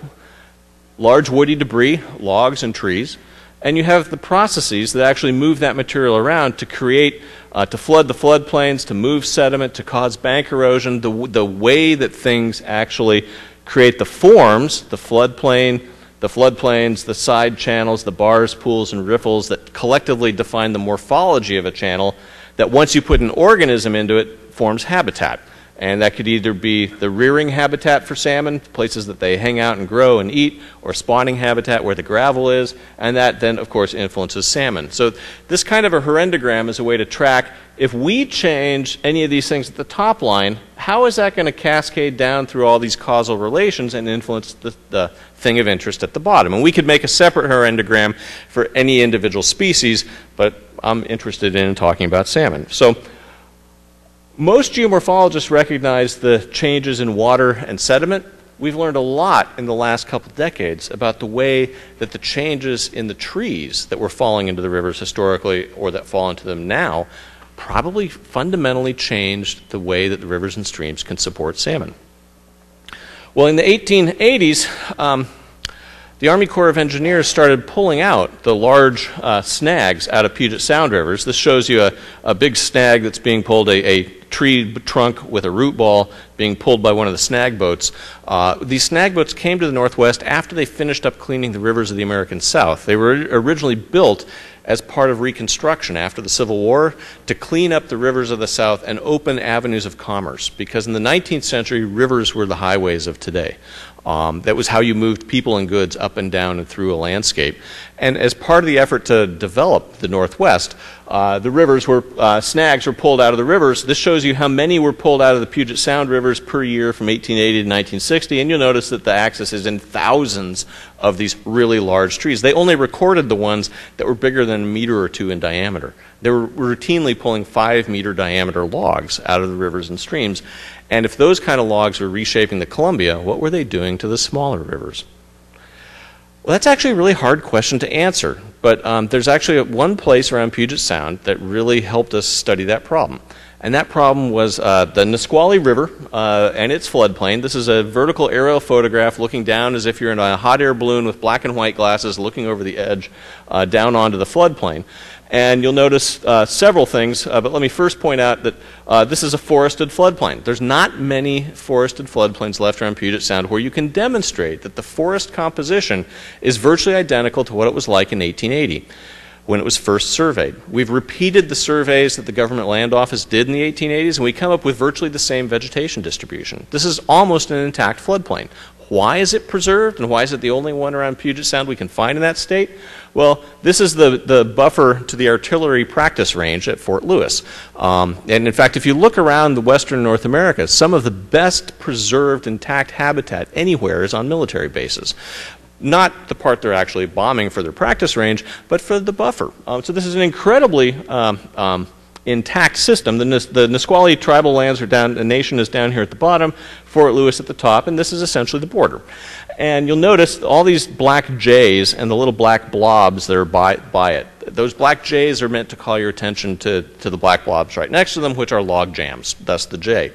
large woody debris, logs and trees, and you have the processes that actually move that material around to create, uh, to flood the floodplains, to move sediment, to cause bank erosion, the, the way that things actually create the forms, the floodplain, the floodplains, the side channels, the bars, pools, and riffles that collectively define the morphology of a channel that once you put an organism into it, forms habitat. And that could either be the rearing habitat for salmon, places that they hang out and grow and eat, or spawning habitat where the gravel is, and that then, of course, influences salmon. So, this kind of a horrendogram is a way to track if we change any of these things at the top line, how is that going to cascade down through all these causal relations and influence the, the thing of interest at the bottom? And we could make a separate horrendogram for any individual species, but I'm interested in talking about salmon. So, most geomorphologists recognize the changes in water and sediment. We've learned a lot in the last couple decades about the way that the changes in the trees that were falling into the rivers historically or that fall into them now probably fundamentally changed the way that the rivers and streams can support salmon. Well, in the 1880s, um, the Army Corps of Engineers started pulling out the large uh, snags out of Puget Sound rivers. This shows you a, a big snag that's being pulled, a, a, tree trunk with a root ball being pulled by one of the snag boats. Uh, these snag boats came to the Northwest after they finished up cleaning the rivers of the American South. They were originally built as part of Reconstruction after the Civil War to clean up the rivers of the South and open avenues of commerce. Because in the 19th century, rivers were the highways of today. Um, that was how you moved people and goods up and down and through a landscape. And as part of the effort to develop the Northwest, uh, the rivers were, uh, snags were pulled out of the rivers. This shows you how many were pulled out of the Puget Sound rivers per year from 1880 to 1960. And you'll notice that the axis is in thousands of these really large trees. They only recorded the ones that were bigger than a meter or two in diameter. They were routinely pulling five meter diameter logs out of the rivers and streams. And if those kind of logs were reshaping the Columbia, what were they doing to the smaller rivers? Well, that's actually a really hard question to answer, but um, there's actually one place around Puget Sound that really helped us study that problem. And that problem was uh, the Nisqually River uh, and its floodplain. This is a vertical aerial photograph looking down as if you're in a hot air balloon with black and white glasses looking over the edge uh, down onto the floodplain. And you'll notice uh, several things, uh, but let me first point out that uh, this is a forested floodplain. There's not many forested floodplains left around Puget Sound where you can demonstrate that the forest composition is virtually identical to what it was like in 1880 when it was first surveyed. We've repeated the surveys that the Government Land Office did in the 1880s, and we come up with virtually the same vegetation distribution. This is almost an intact floodplain. Why is it preserved, and why is it the only one around Puget Sound we can find in that state? Well, this is the, the buffer to the artillery practice range at Fort Lewis. Um, and in fact, if you look around the western North America, some of the best preserved intact habitat anywhere is on military bases not the part they're actually bombing for their practice range, but for the buffer. Um, so this is an incredibly um, um, intact system. The, Nis- the Nisqually tribal lands are down, the nation is down here at the bottom, Fort Lewis at the top, and this is essentially the border. And you'll notice all these black J's and the little black blobs that are by, by it. Those black J's are meant to call your attention to, to the black blobs right next to them, which are log jams, thus the J.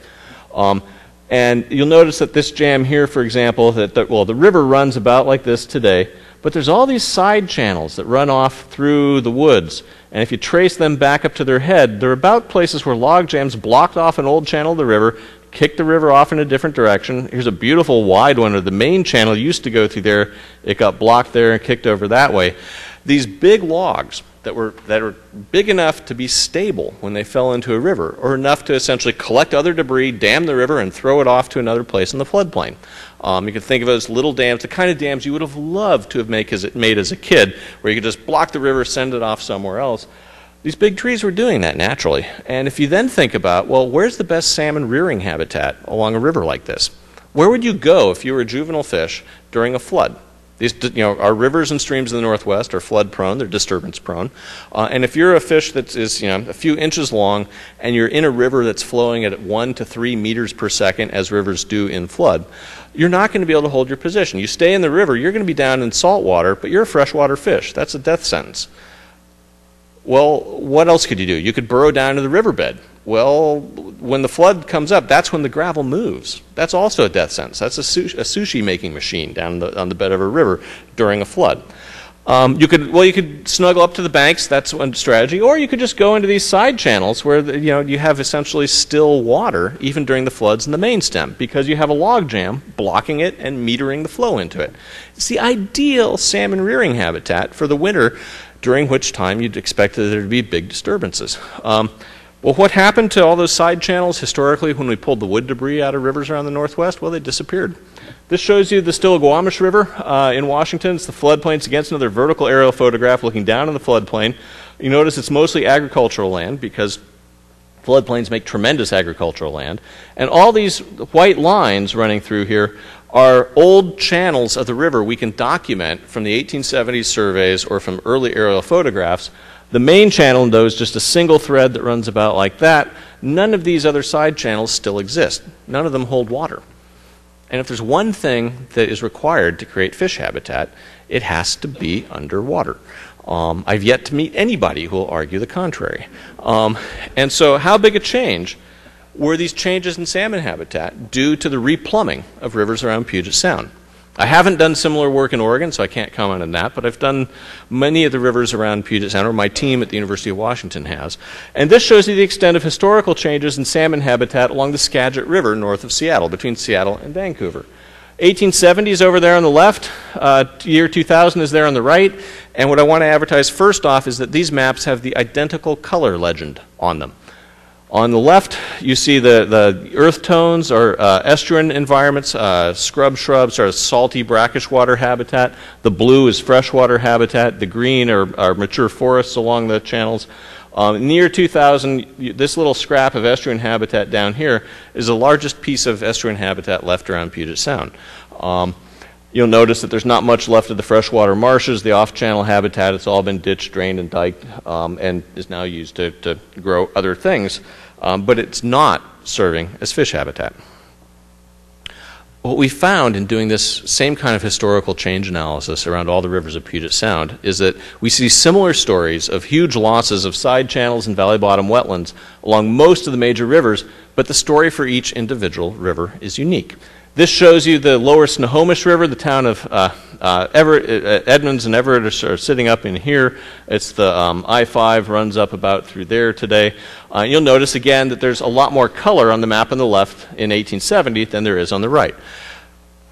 Um, and you'll notice that this jam here, for example, that the, well, the river runs about like this today, but there's all these side channels that run off through the woods. And if you trace them back up to their head, they're about places where log jams blocked off an old channel of the river, kicked the river off in a different direction. Here's a beautiful wide one where the main channel used to go through there. It got blocked there and kicked over that way. These big logs that were, that were big enough to be stable when they fell into a river, or enough to essentially collect other debris, dam the river, and throw it off to another place in the floodplain. Um, you can think of it as little dams, the kind of dams you would have loved to have make as, made as a kid, where you could just block the river, send it off somewhere else. These big trees were doing that naturally. And if you then think about, well, where's the best salmon rearing habitat along a river like this? Where would you go if you were a juvenile fish during a flood? These, you know, our rivers and streams in the northwest are flood prone, they're disturbance prone. Uh, and if you're a fish that is you know, a few inches long and you're in a river that's flowing at one to three meters per second, as rivers do in flood, you're not going to be able to hold your position. You stay in the river, you're going to be down in salt water, but you're a freshwater fish. That's a death sentence. Well, what else could you do? You could burrow down to the riverbed. Well, when the flood comes up, that's when the gravel moves. That's also a death sentence. That's a, sushi, making machine down the, on the bed of a river during a flood. Um, you could well, you could snuggle up to the banks. That's one strategy, or you could just go into these side channels where the, you know you have essentially still water even during the floods in the main stem because you have a log jam blocking it and metering the flow into it. It's the ideal salmon rearing habitat for the winter, during which time you'd expect that there to be big disturbances. Um, well, what happened to all those side channels historically when we pulled the wood debris out of rivers around the Northwest? Well, they disappeared. This shows you the Stillaguamish River uh, in Washington. It's the floodplain. It's against another vertical aerial photograph looking down on the floodplain. You notice it's mostly agricultural land because floodplains make tremendous agricultural land. And all these white lines running through here are old channels of the river we can document from the 1870s surveys or from early aerial photographs the main channel in those, just a single thread that runs about like that. None of these other side channels still exist. None of them hold water. And if there's one thing that is required to create fish habitat, it has to be underwater. Um, I've yet to meet anybody who will argue the contrary. Um, and so, how big a change were these changes in salmon habitat due to the replumbing of rivers around Puget Sound? I haven't done similar work in Oregon, so I can't comment on that, but I've done many of the rivers around Puget Sound, or my team at the University of Washington has. And this shows you the extent of historical changes in salmon habitat along the Skagit River north of Seattle, between Seattle and Vancouver. 1870s over there on the left, uh, year 2000 is there on the right, and what I want to advertise first off is that these maps have the identical color legend on them. On the left, you see the, the earth tones or uh, estuarine environments. Uh, scrub shrubs are salty brackish water habitat. The blue is freshwater habitat. The green are, are mature forests along the channels. Um, year 2000, this little scrap of estuarine habitat down here is the largest piece of estuarine habitat left around Puget Sound. Um, you'll notice that there's not much left of the freshwater marshes, the off-channel habitat. It's all been ditched, drained, and diked, um, and is now used to, to grow other things. Um, but it's not serving as fish habitat. What we found in doing this same kind of historical change analysis around all the rivers of Puget Sound is that we see similar stories of huge losses of side channels and valley bottom wetlands along most of the major rivers, but the story for each individual river is unique. This shows you the lower Snohomish River, the town of uh, uh, Everett, uh, Edmonds and Everett are, are, sitting up in here. It's the um, I-5 runs up about through there today. Uh, you'll notice again that there's a lot more color on the map on the left in 1870 than there is on the right.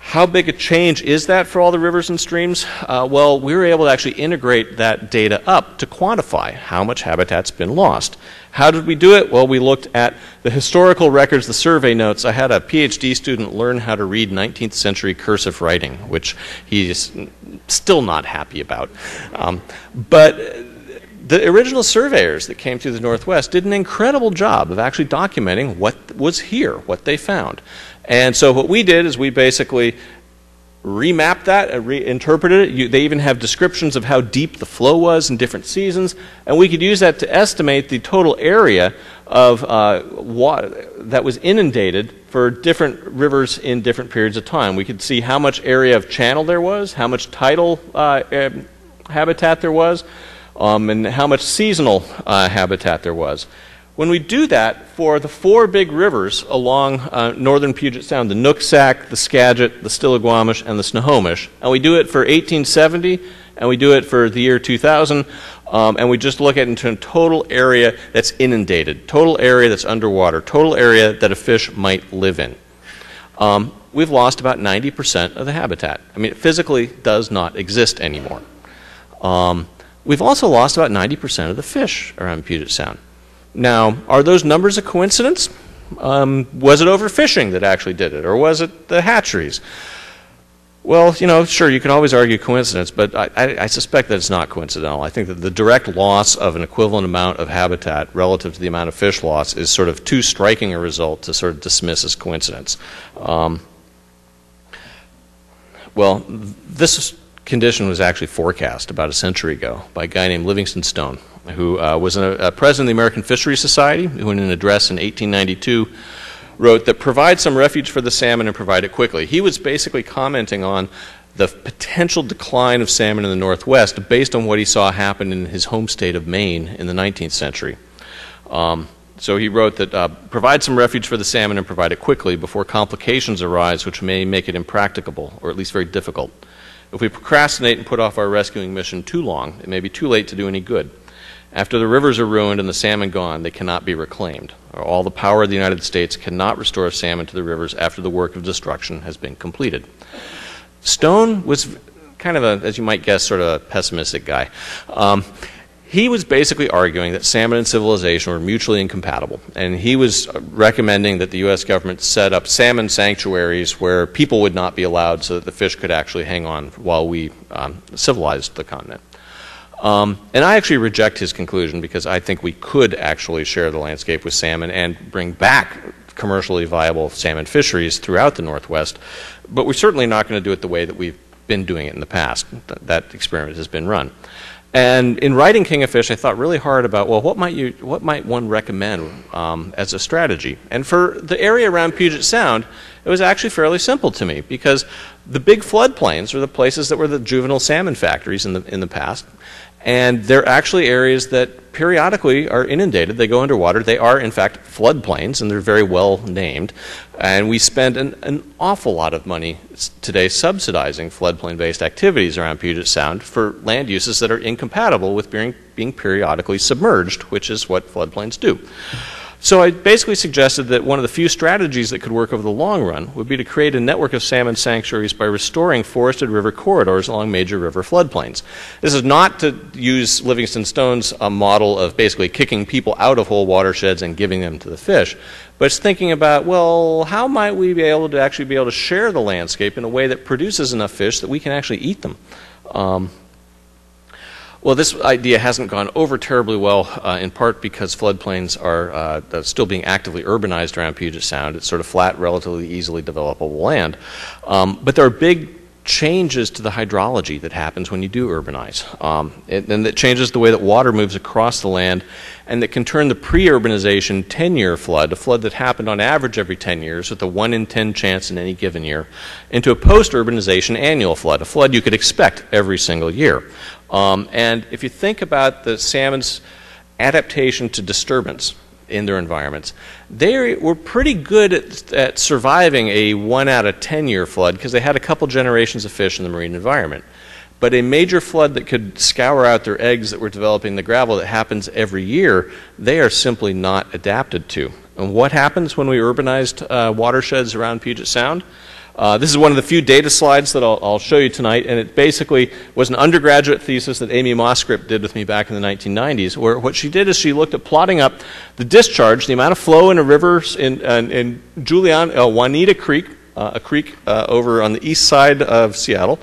How big a change is that for all the rivers and streams? Uh, well, we were able to actually integrate that data up to quantify how much habitat's been lost. How did we do it? Well, we looked at the historical records, the survey notes. I had a PhD student learn how to read 19th century cursive writing, which he's still not happy about. Um, but the original surveyors that came through the Northwest did an incredible job of actually documenting what was here, what they found. And so what we did is we basically remapped that, reinterpreted it. You, they even have descriptions of how deep the flow was in different seasons, and we could use that to estimate the total area of uh, water that was inundated for different rivers in different periods of time. We could see how much area of channel there was, how much tidal uh, habitat there was, um, and how much seasonal uh, habitat there was. When we do that for the four big rivers along uh, northern Puget Sound, the Nooksack, the Skagit, the Stillaguamish, and the Snohomish, and we do it for 1870, and we do it for the year 2000, um, and we just look at a total area that's inundated, total area that's underwater, total area that a fish might live in. Um, we've lost about 90% of the habitat. I mean, it physically does not exist anymore. Um, we've also lost about 90% of the fish around Puget Sound. Now, are those numbers a coincidence? Um, was it overfishing that actually did it, or was it the hatcheries? Well, you know, sure, you can always argue coincidence, but I, I, I, suspect that it's not coincidental. I think that the direct loss of an equivalent amount of habitat relative to the amount of fish loss is sort of too striking a result to sort of dismiss as coincidence. Um, well, this condition was actually forecast about a century ago by a guy named Livingston Stone, who uh, was a, a president of the American Fisheries Society, who in an address in 1892 wrote that provide some refuge for the salmon and provide it quickly. He was basically commenting on the potential decline of salmon in the Northwest based on what he saw happen in his home state of Maine in the 19th century. Um, so he wrote that uh, provide some refuge for the salmon and provide it quickly before complications arise which may make it impracticable or at least very difficult. If we procrastinate and put off our rescuing mission too long, it may be too late to do any good. After the rivers are ruined and the salmon gone, they cannot be reclaimed. All the power of the United States cannot restore salmon to the rivers after the work of destruction has been completed. Stone was kind of a, as you might guess, sort of a pessimistic guy. Um, he was basically arguing that salmon and civilization were mutually incompatible. And he was recommending that the U.S. government set up salmon sanctuaries where people would not be allowed so that the fish could actually hang on while we um, civilized the continent. Um, and I actually reject his conclusion because I think we could actually share the landscape with salmon and bring back commercially viable salmon fisheries throughout the Northwest. But we're certainly not going to do it the way that we've been doing it in the past. That experiment has been run. And in writing King of Fish, I thought really hard about well, what might you, what might one recommend um, as a strategy? And for the area around Puget Sound, it was actually fairly simple to me because the big floodplains are the places that were the juvenile salmon factories in the in the past, and they're actually areas that periodically are inundated. They go underwater. They are, in fact, floodplains, and they're very well named. And we spend an, an awful lot of money today subsidizing floodplain based activities around Puget Sound for land uses that are incompatible with being, being periodically submerged, which is what floodplains do. So I basically suggested that one of the few strategies that could work over the long run would be to create a network of salmon sanctuaries by restoring forested river corridors along major river floodplains. This is not to use Livingston Stone's uh, model of basically kicking people out of whole watersheds and giving them to the fish, but it's thinking about, well, how might we be able to actually be able to share the landscape in a way that produces enough fish that we can actually eat them? Um, well, this idea hasn't gone over terribly well, uh, in part because floodplains are uh, still being actively urbanized around Puget Sound. It's sort of flat, relatively easily developable land. Um, but there are big changes to the hydrology that happens when you do urbanize. Um, it, and that changes the way that water moves across the land and that can turn the pre-urbanization 10-year flood, a flood that happened on average every 10 years with a 1 in 10 chance in any given year, into a post-urbanization annual flood, a flood you could expect every single year. Um, and if you think about the salmon's adaptation to disturbance in their environments, they were pretty good at, at surviving a one out of 10 year flood because they had a couple generations of fish in the marine environment. But a major flood that could scour out their eggs that were developing the gravel that happens every year, they are simply not adapted to. And what happens when we urbanized uh, watersheds around Puget Sound? Uh, this is one of the few data slides that I'll, I'll, show you tonight, and it basically was an undergraduate thesis that Amy Moscrip did with me back in the 1990s, where what she did is she looked at plotting up the discharge, the amount of flow in a river in, in, in Julian, uh, Juanita Creek, uh, a creek uh, over on the east side of Seattle,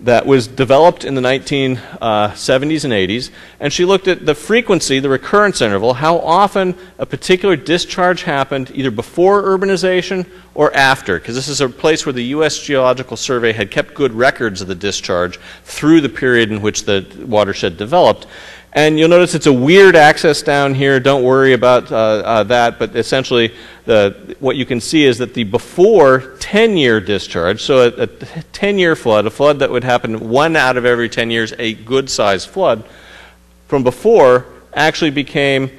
that was developed in the 1970s uh, and 80s, and she looked at the frequency, the recurrence interval, how often a particular discharge happened either before urbanization or after, because this is a place where the U.S. Geological Survey had kept good records of the discharge through the period in which the watershed developed. And you'll notice it's a weird access down here. Don't worry about uh, uh, that. But essentially, the, what you can see is that the before 10 year discharge, so a, a 10 year flood, a flood that would happen one out of every 10 years, a good sized flood, from before actually became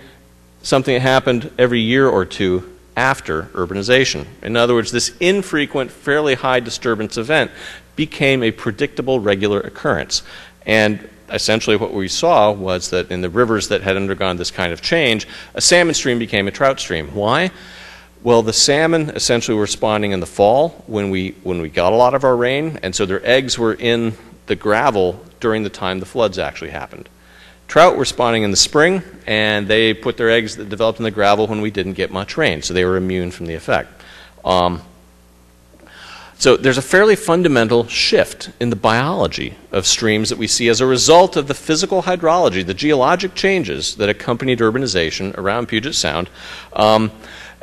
something that happened every year or two after urbanization. In other words, this infrequent, fairly high disturbance event became a predictable, regular occurrence. And essentially what we saw was that in the rivers that had undergone this kind of change, a salmon stream became a trout stream. Why? Well, the salmon essentially were spawning in the fall when we, when we got a lot of our rain, and so their eggs were in the gravel during the time the floods actually happened. Trout were spawning in the spring, and they put their eggs that developed in the gravel when we didn't get much rain, so they were immune from the effect. Um, so there's a fairly fundamental shift in the biology of streams that we see as a result of the physical hydrology, the geologic changes that accompanied urbanization around Puget Sound, um,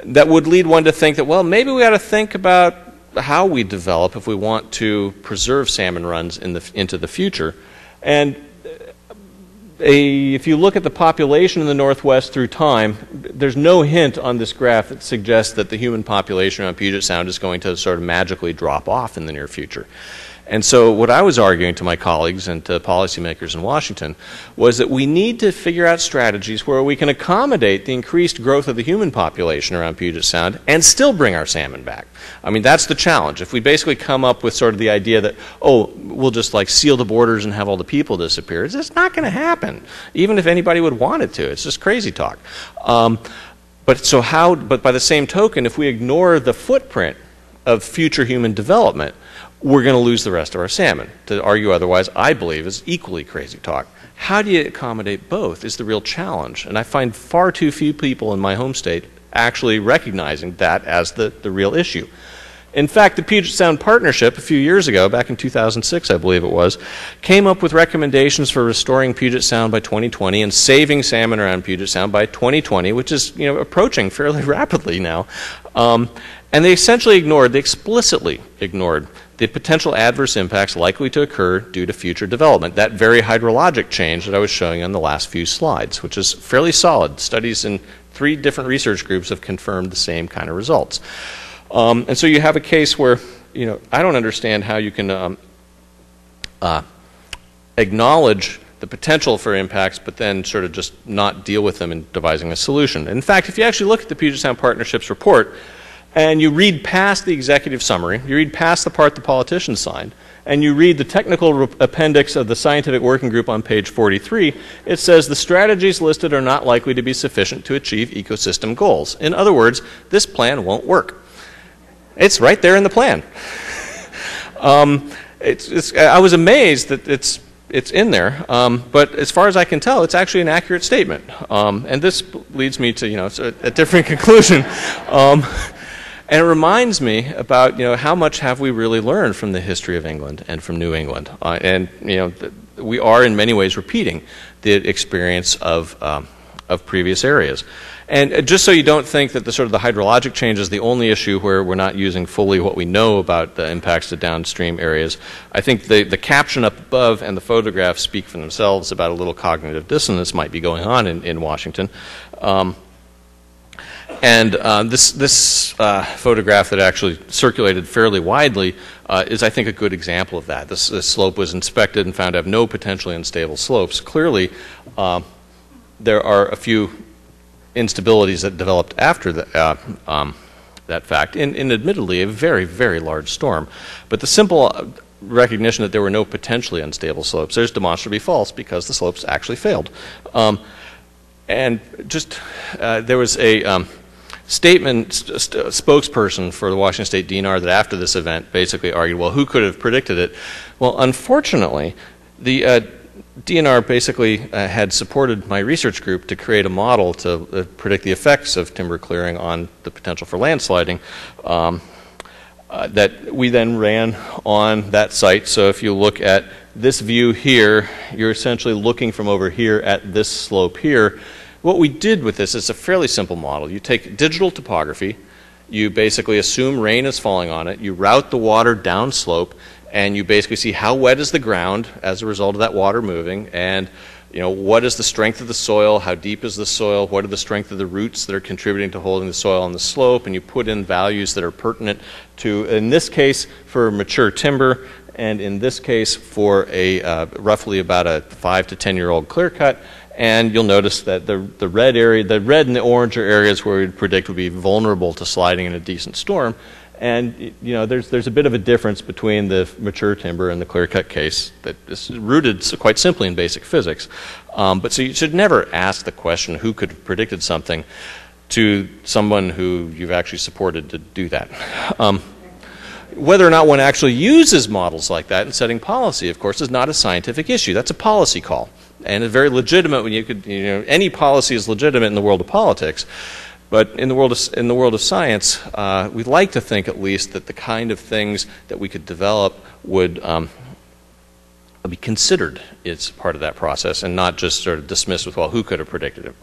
that would lead one to think that, well, maybe we ought to think about how we develop if we want to preserve salmon runs in the, into the future. And a, if you look at the population in the Northwest through time, there's no hint on this graph that suggests that the human population on Puget Sound is going to sort of magically drop off in the near future. And so, what I was arguing to my colleagues and to policymakers in Washington was that we need to figure out strategies where we can accommodate the increased growth of the human population around Puget Sound and still bring our salmon back. I mean, that's the challenge. If we basically come up with sort of the idea that, oh, we'll just like seal the borders and have all the people disappear, it's not going to happen, even if anybody would want it to. It's just crazy talk. Um, but so how? But by the same token, if we ignore the footprint of future human development, we're going to lose the rest of our salmon. To argue otherwise, I believe, is equally crazy talk. How do you accommodate both is the real challenge. And I find far too few people in my home state actually recognizing that as the, the real issue. In fact, the Puget Sound Partnership, a few years ago, back in 2006, I believe it was, came up with recommendations for restoring Puget Sound by 2020 and saving salmon around Puget Sound by 2020, which is you know, approaching fairly rapidly now. Um, and they essentially ignored, they explicitly ignored the potential adverse impacts likely to occur due to future development. That very hydrologic change that I was showing on the last few slides, which is fairly solid. Studies in three different research groups have confirmed the same kind of results. Um, and so you have a case where, you know, I don't understand how you can um, uh, acknowledge the potential for impacts, but then sort of just not deal with them in devising a solution. In fact, if you actually look at the Puget Sound Partnership's report, and you read past the executive summary, you read past the part the politicians signed, and you read the technical appendix of the scientific working group on page 43, it says the strategies listed are not likely to be sufficient to achieve ecosystem goals. In other words, this plan won't work. It's right there in the plan. um, it's, it's, I was amazed that it's it's in there. Um, but as far as I can tell, it's actually an accurate statement. Um, and this leads me to you know a, a different conclusion. And it reminds me about, you know, how much have we really learned from the history of England and from New England? Uh, and, you know, we are in many ways repeating the experience of, um, of previous areas. And uh, just so you don't think that the sort of the hydrologic change is the only issue where we're not using fully what we know about the impacts to downstream areas, I think the, the caption up above and the photograph speak for themselves about a little cognitive dissonance might be going on in, in Washington. Um, and uh, this, this uh, photograph that actually circulated fairly widely uh, is, I think, a good example of that. This, this, slope was inspected and found to have no potentially unstable slopes. Clearly, uh, there are a few instabilities that developed after the, uh, um, that fact, in, in admittedly a very, very large storm. But the simple uh, recognition that there were no potentially unstable slopes, there's demonstrably false because the slopes actually failed. Um, and just, there was a. Um, statement st spokesperson for the Washington State DNR that after this event basically argued, well, who could have predicted it? Well, unfortunately, the uh, DNR basically uh, had supported my research group to create a model to uh, predict the effects of timber clearing on the potential for landsliding. Um, uh, that we then ran on that site. So if you look at this view here, you're essentially looking from over here at this slope here. What we did with this is a fairly simple model. You take digital topography, you basically assume rain is falling on it, you route the water downslope, and you basically see how wet is the ground as a result of that water moving, and you know what is the strength of the soil, how deep is the soil, what are the strength of the roots that are contributing to holding the soil on the slope, and you put in values that are pertinent to, in this case, for mature timber, and in this case for a uh, roughly about a five to ten year old clear cut And you'll notice that the, the red area, the red and the orange are areas where we'd predict would be vulnerable to sliding in a decent storm. And you know, there's, there's a bit of a difference between the mature timber and the clear cut case that is rooted quite simply in basic physics. Um, but so you should never ask the question who could have predicted something to someone who you've actually supported to do that. Um, whether or not one actually uses models like that in setting policy, of course, is not a scientific issue. That's a policy call. And it's very legitimate when you could, you know, any policy is legitimate in the world of politics. But in the world of, in the world of science, uh, we'd like to think at least that the kind of things that we could develop would um, be considered as part of that process and not just sort of dismissed with, well, who could have predicted it?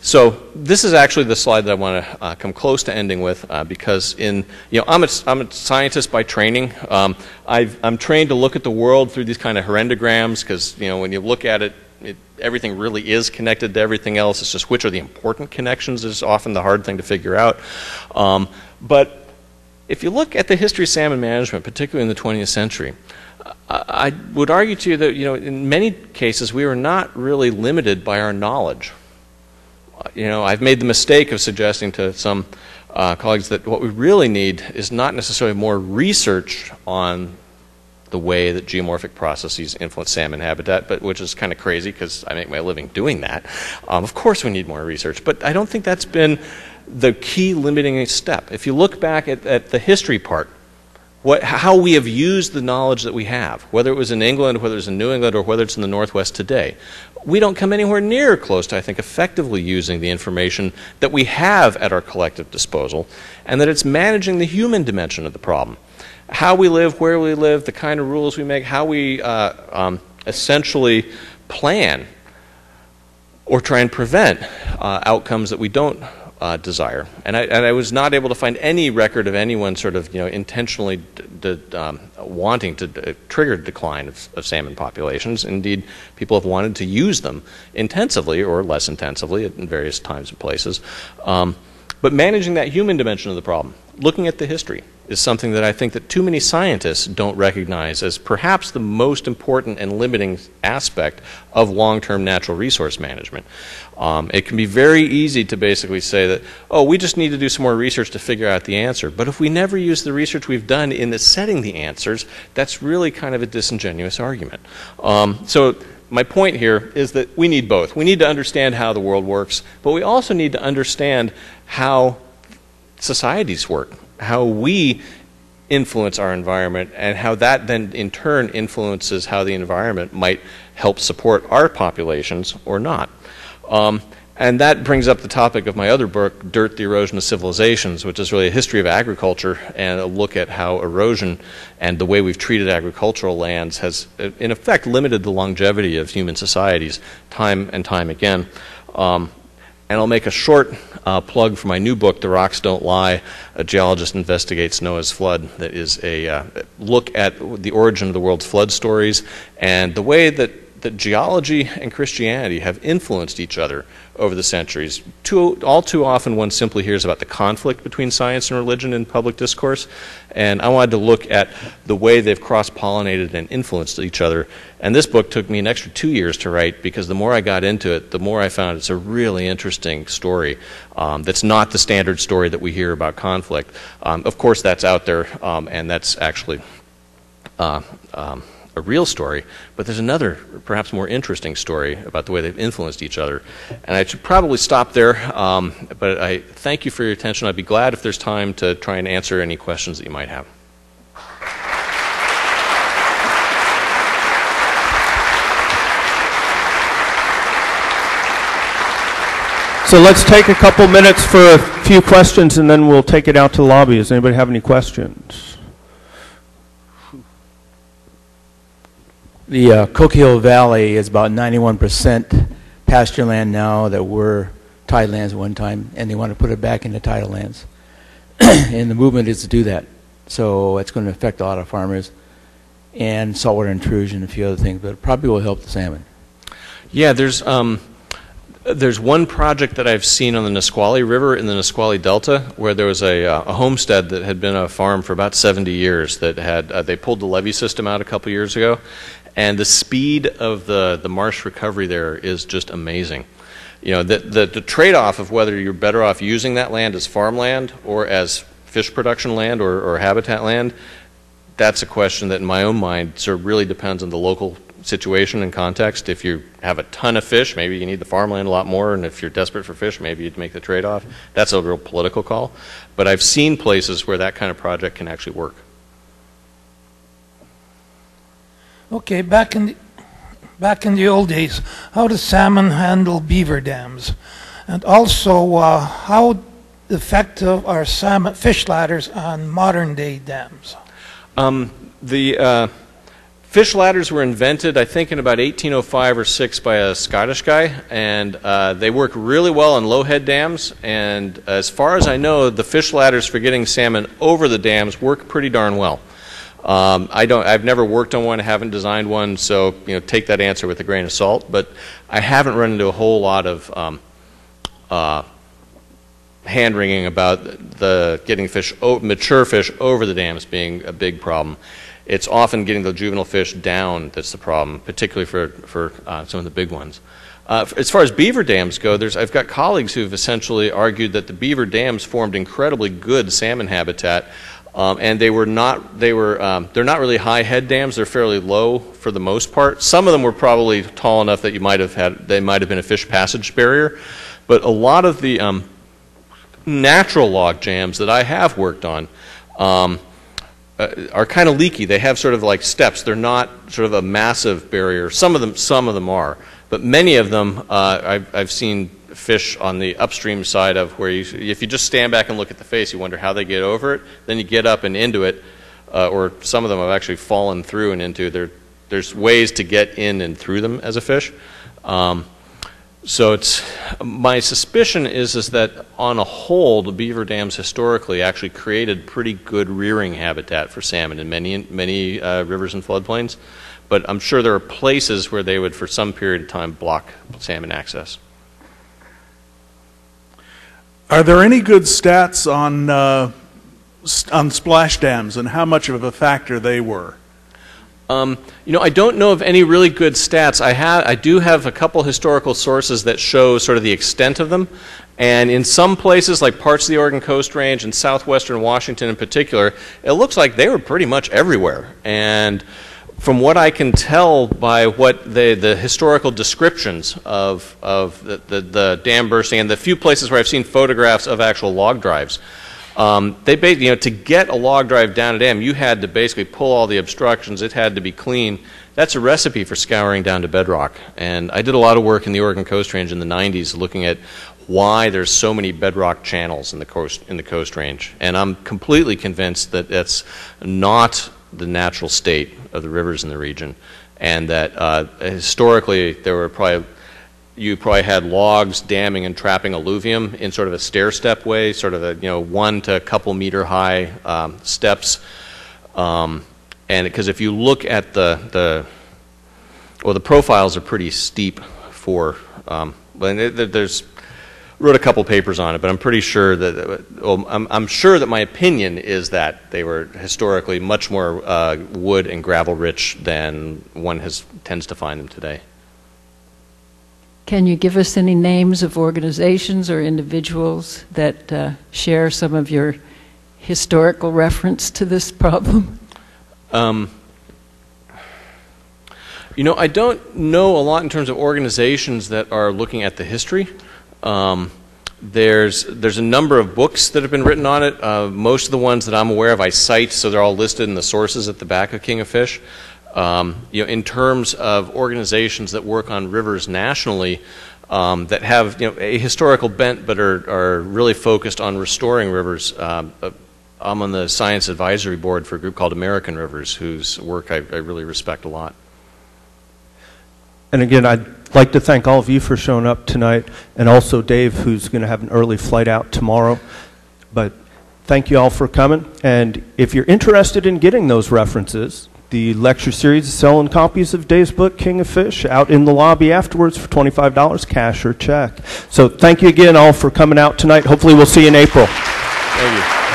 So this is actually the slide that I want to uh, come close to ending with uh, because in, you know, I'm a, I'm a scientist by training. Um, i am trained to look at the world through these kind of horrendograms because, you know, when you look at it it, everything really is connected to everything else. It's just which are the important connections is often the hard thing to figure out. Um, but if you look at the history of salmon management, particularly in the 20th century, I would argue to you that you know in many cases we are not really limited by our knowledge. You know, I've made the mistake of suggesting to some uh, colleagues that what we really need is not necessarily more research on the way that geomorphic processes influence salmon habitat, but which is kind of crazy because I make my living doing that. Um, of course, we need more research, but I don't think that's been the key limiting step. If you look back at, at the history part, what, how we have used the knowledge that we have, whether it was in England, whether it's in New England, or whether it's in the Northwest today, we don't come anywhere near close to, I think, effectively using the information that we have at our collective disposal, and that it's managing the human dimension of the problem how we live, where we live, the kind of rules we make, how we uh, um, essentially plan or try and prevent uh, outcomes that we don't uh, desire. And I, and I, was not able to find any record of anyone sort of you know intentionally um, wanting to trigger decline of, of, salmon populations. Indeed, people have wanted to use them intensively or less intensively at various times and places. Um, but managing that human dimension of the problem, looking at the history, is something that I think that too many scientists don't recognize as perhaps the most important and limiting aspect of long-term natural resource management. Um, it can be very easy to basically say that, oh, we just need to do some more research to figure out the answer. But if we never use the research we've done in setting the answers, that's really kind of a disingenuous argument. Um, so my point here is that we need both. We need to understand how the world works, but we also need to understand how societies work, how we influence our environment, and how that then in turn influences how the environment might help support our populations or not. Um, and that brings up the topic of my other book, Dirt, the Erosion of Civilizations, which is really a history of agriculture and a look at how erosion and the way we've treated agricultural lands has, in effect, limited the longevity of human societies time and time again. Um, and I'll make a short uh, plug for my new book, The Rocks Don't Lie A Geologist Investigates Noah's Flood, that is a uh, look at the origin of the world's flood stories and the way that that geology and Christianity have influenced each other over the centuries. Too, all too often, one simply hears about the conflict between science and religion in public discourse, and I wanted to look at the way they've cross pollinated and influenced each other. And this book took me an extra two years to write because the more I got into it, the more I found it's a really interesting story um, that's not the standard story that we hear about conflict. Um, of course, that's out there, um, and that's actually. Uh, um, a real story, but there's another, perhaps more interesting story about the way they've influenced each other. And I should probably stop there, um, but I thank you for your attention. I'd be glad if there's time to try and answer any questions that you might have. So let's take a couple minutes for a few questions and then we'll take it out to the lobby. Does anybody have any questions? The uh, Coquille Valley is about 91% pasture land now that were tide lands at one time, and they want to put it back into tidal lands. and the movement is to do that. So it's going to affect a lot of farmers and saltwater intrusion and a few other things, but it probably will help the salmon. Yeah, there's um, there's one project that I've seen on the Nisqually River in the Nisqually Delta where there was a, uh, a homestead that had been a farm for about 70 years that had uh, they pulled the levee system out a couple years ago and the speed of the, the marsh recovery there is just amazing. You know, the, the, the trade-off of whether you're better off using that land as farmland or as fish production land or, or habitat land, that's a question that in my own mind sort of really depends on the local situation and context. If you have a ton of fish, maybe you need the farmland a lot more, and if you're desperate for fish, maybe you'd make the trade-off. That's a real political call. But I've seen places where that kind of project can actually work. Okay, back in the, back in the old days, how does salmon handle beaver dams? And also, uh, how effective are salmon fish ladders on modern day dams? Um, the uh, fish ladders were invented, I think, in about 1805 or 6 by a Scottish guy, and uh, they work really well on low head dams. And as far as I know, the fish ladders for getting salmon over the dams work pretty darn well. Um, I don't. I've never worked on one. I haven't designed one, so you know, take that answer with a grain of salt. But I haven't run into a whole lot of um, uh, hand wringing about the getting fish, mature fish, over the dams being a big problem. It's often getting the juvenile fish down that's the problem, particularly for for uh, some of the big ones. Uh, as far as beaver dams go, there's, I've got colleagues who've essentially argued that the beaver dams formed incredibly good salmon habitat um, and they were not they were um, they're not really high head dams. They're fairly low for the most part. Some of them were probably tall enough that you might have had they might have been a fish passage barrier. But a lot of the um, natural log jams that I have worked on um, uh, are kind of leaky. They have sort of like steps. They're not sort of a massive barrier. Some of them some of them are. But many of them uh, I've, I've seen fish on the upstream side of where you, if you just stand back and look at the face, you wonder how they get over it. Then you get up and into it, uh, or some of them have actually fallen through and into. There, there's ways to get in and through them as a fish. Um, so it's my suspicion is is that on a whole, the beaver dams historically actually created pretty good rearing habitat for salmon in many many uh, rivers and floodplains. But I'm sure there are places where they would, for some period of time, block salmon access. Are there any good stats on uh, on splash dams and how much of a factor they were? Um, you know, I don't know of any really good stats. I have, I do have a couple historical sources that show sort of the extent of them, and in some places, like parts of the Oregon Coast Range and southwestern Washington in particular, it looks like they were pretty much everywhere. And from what I can tell by what the, the historical descriptions of, of the, the, the, dam bursting and the few places where I've seen photographs of actual log drives, um, they you know, to get a log drive down a dam, you had to basically pull all the obstructions. It had to be clean. That's a recipe for scouring down to bedrock. And I did a lot of work in the Oregon Coast Range in the 90s looking at why there's so many bedrock channels in the coast in the Coast Range. And I'm completely convinced that that's not the natural state of the rivers in the region, and that uh, historically there were probably you probably had logs damming and trapping alluvium in sort of a stair step way, sort of a you know one to a couple meter high um, steps, um, and because if you look at the the well the profiles are pretty steep for um, there's wrote a couple papers on it, but I'm pretty sure that well, I'm, I'm, sure that my opinion is that they were historically much more uh, wood and gravel rich than one has tends to find them today. Can you give us any names of organizations or individuals that uh, share some of your historical reference to this problem? Um, you know, I don't know a lot in terms of organizations that are looking at the history. Um, there's there's a number of books that have been written on it. Uh, most of the ones that I'm aware of, I cite, so they're all listed in the sources at the back of King of Fish. Um, you know, in terms of organizations that work on rivers nationally, um, that have you know a historical bent, but are are really focused on restoring rivers. Um, uh, I'm on the science advisory board for a group called American Rivers, whose work I, I really respect a lot. And again, I'd like to thank all of you for showing up tonight, and also Dave, who's going to have an early flight out tomorrow. But thank you all for coming. And if you're interested in getting those references, the lecture series is selling copies of Dave's book, King of Fish, out in the lobby afterwards for $25, cash or check. So thank you again all for coming out tonight. Hopefully, we'll see you in April. Thank you.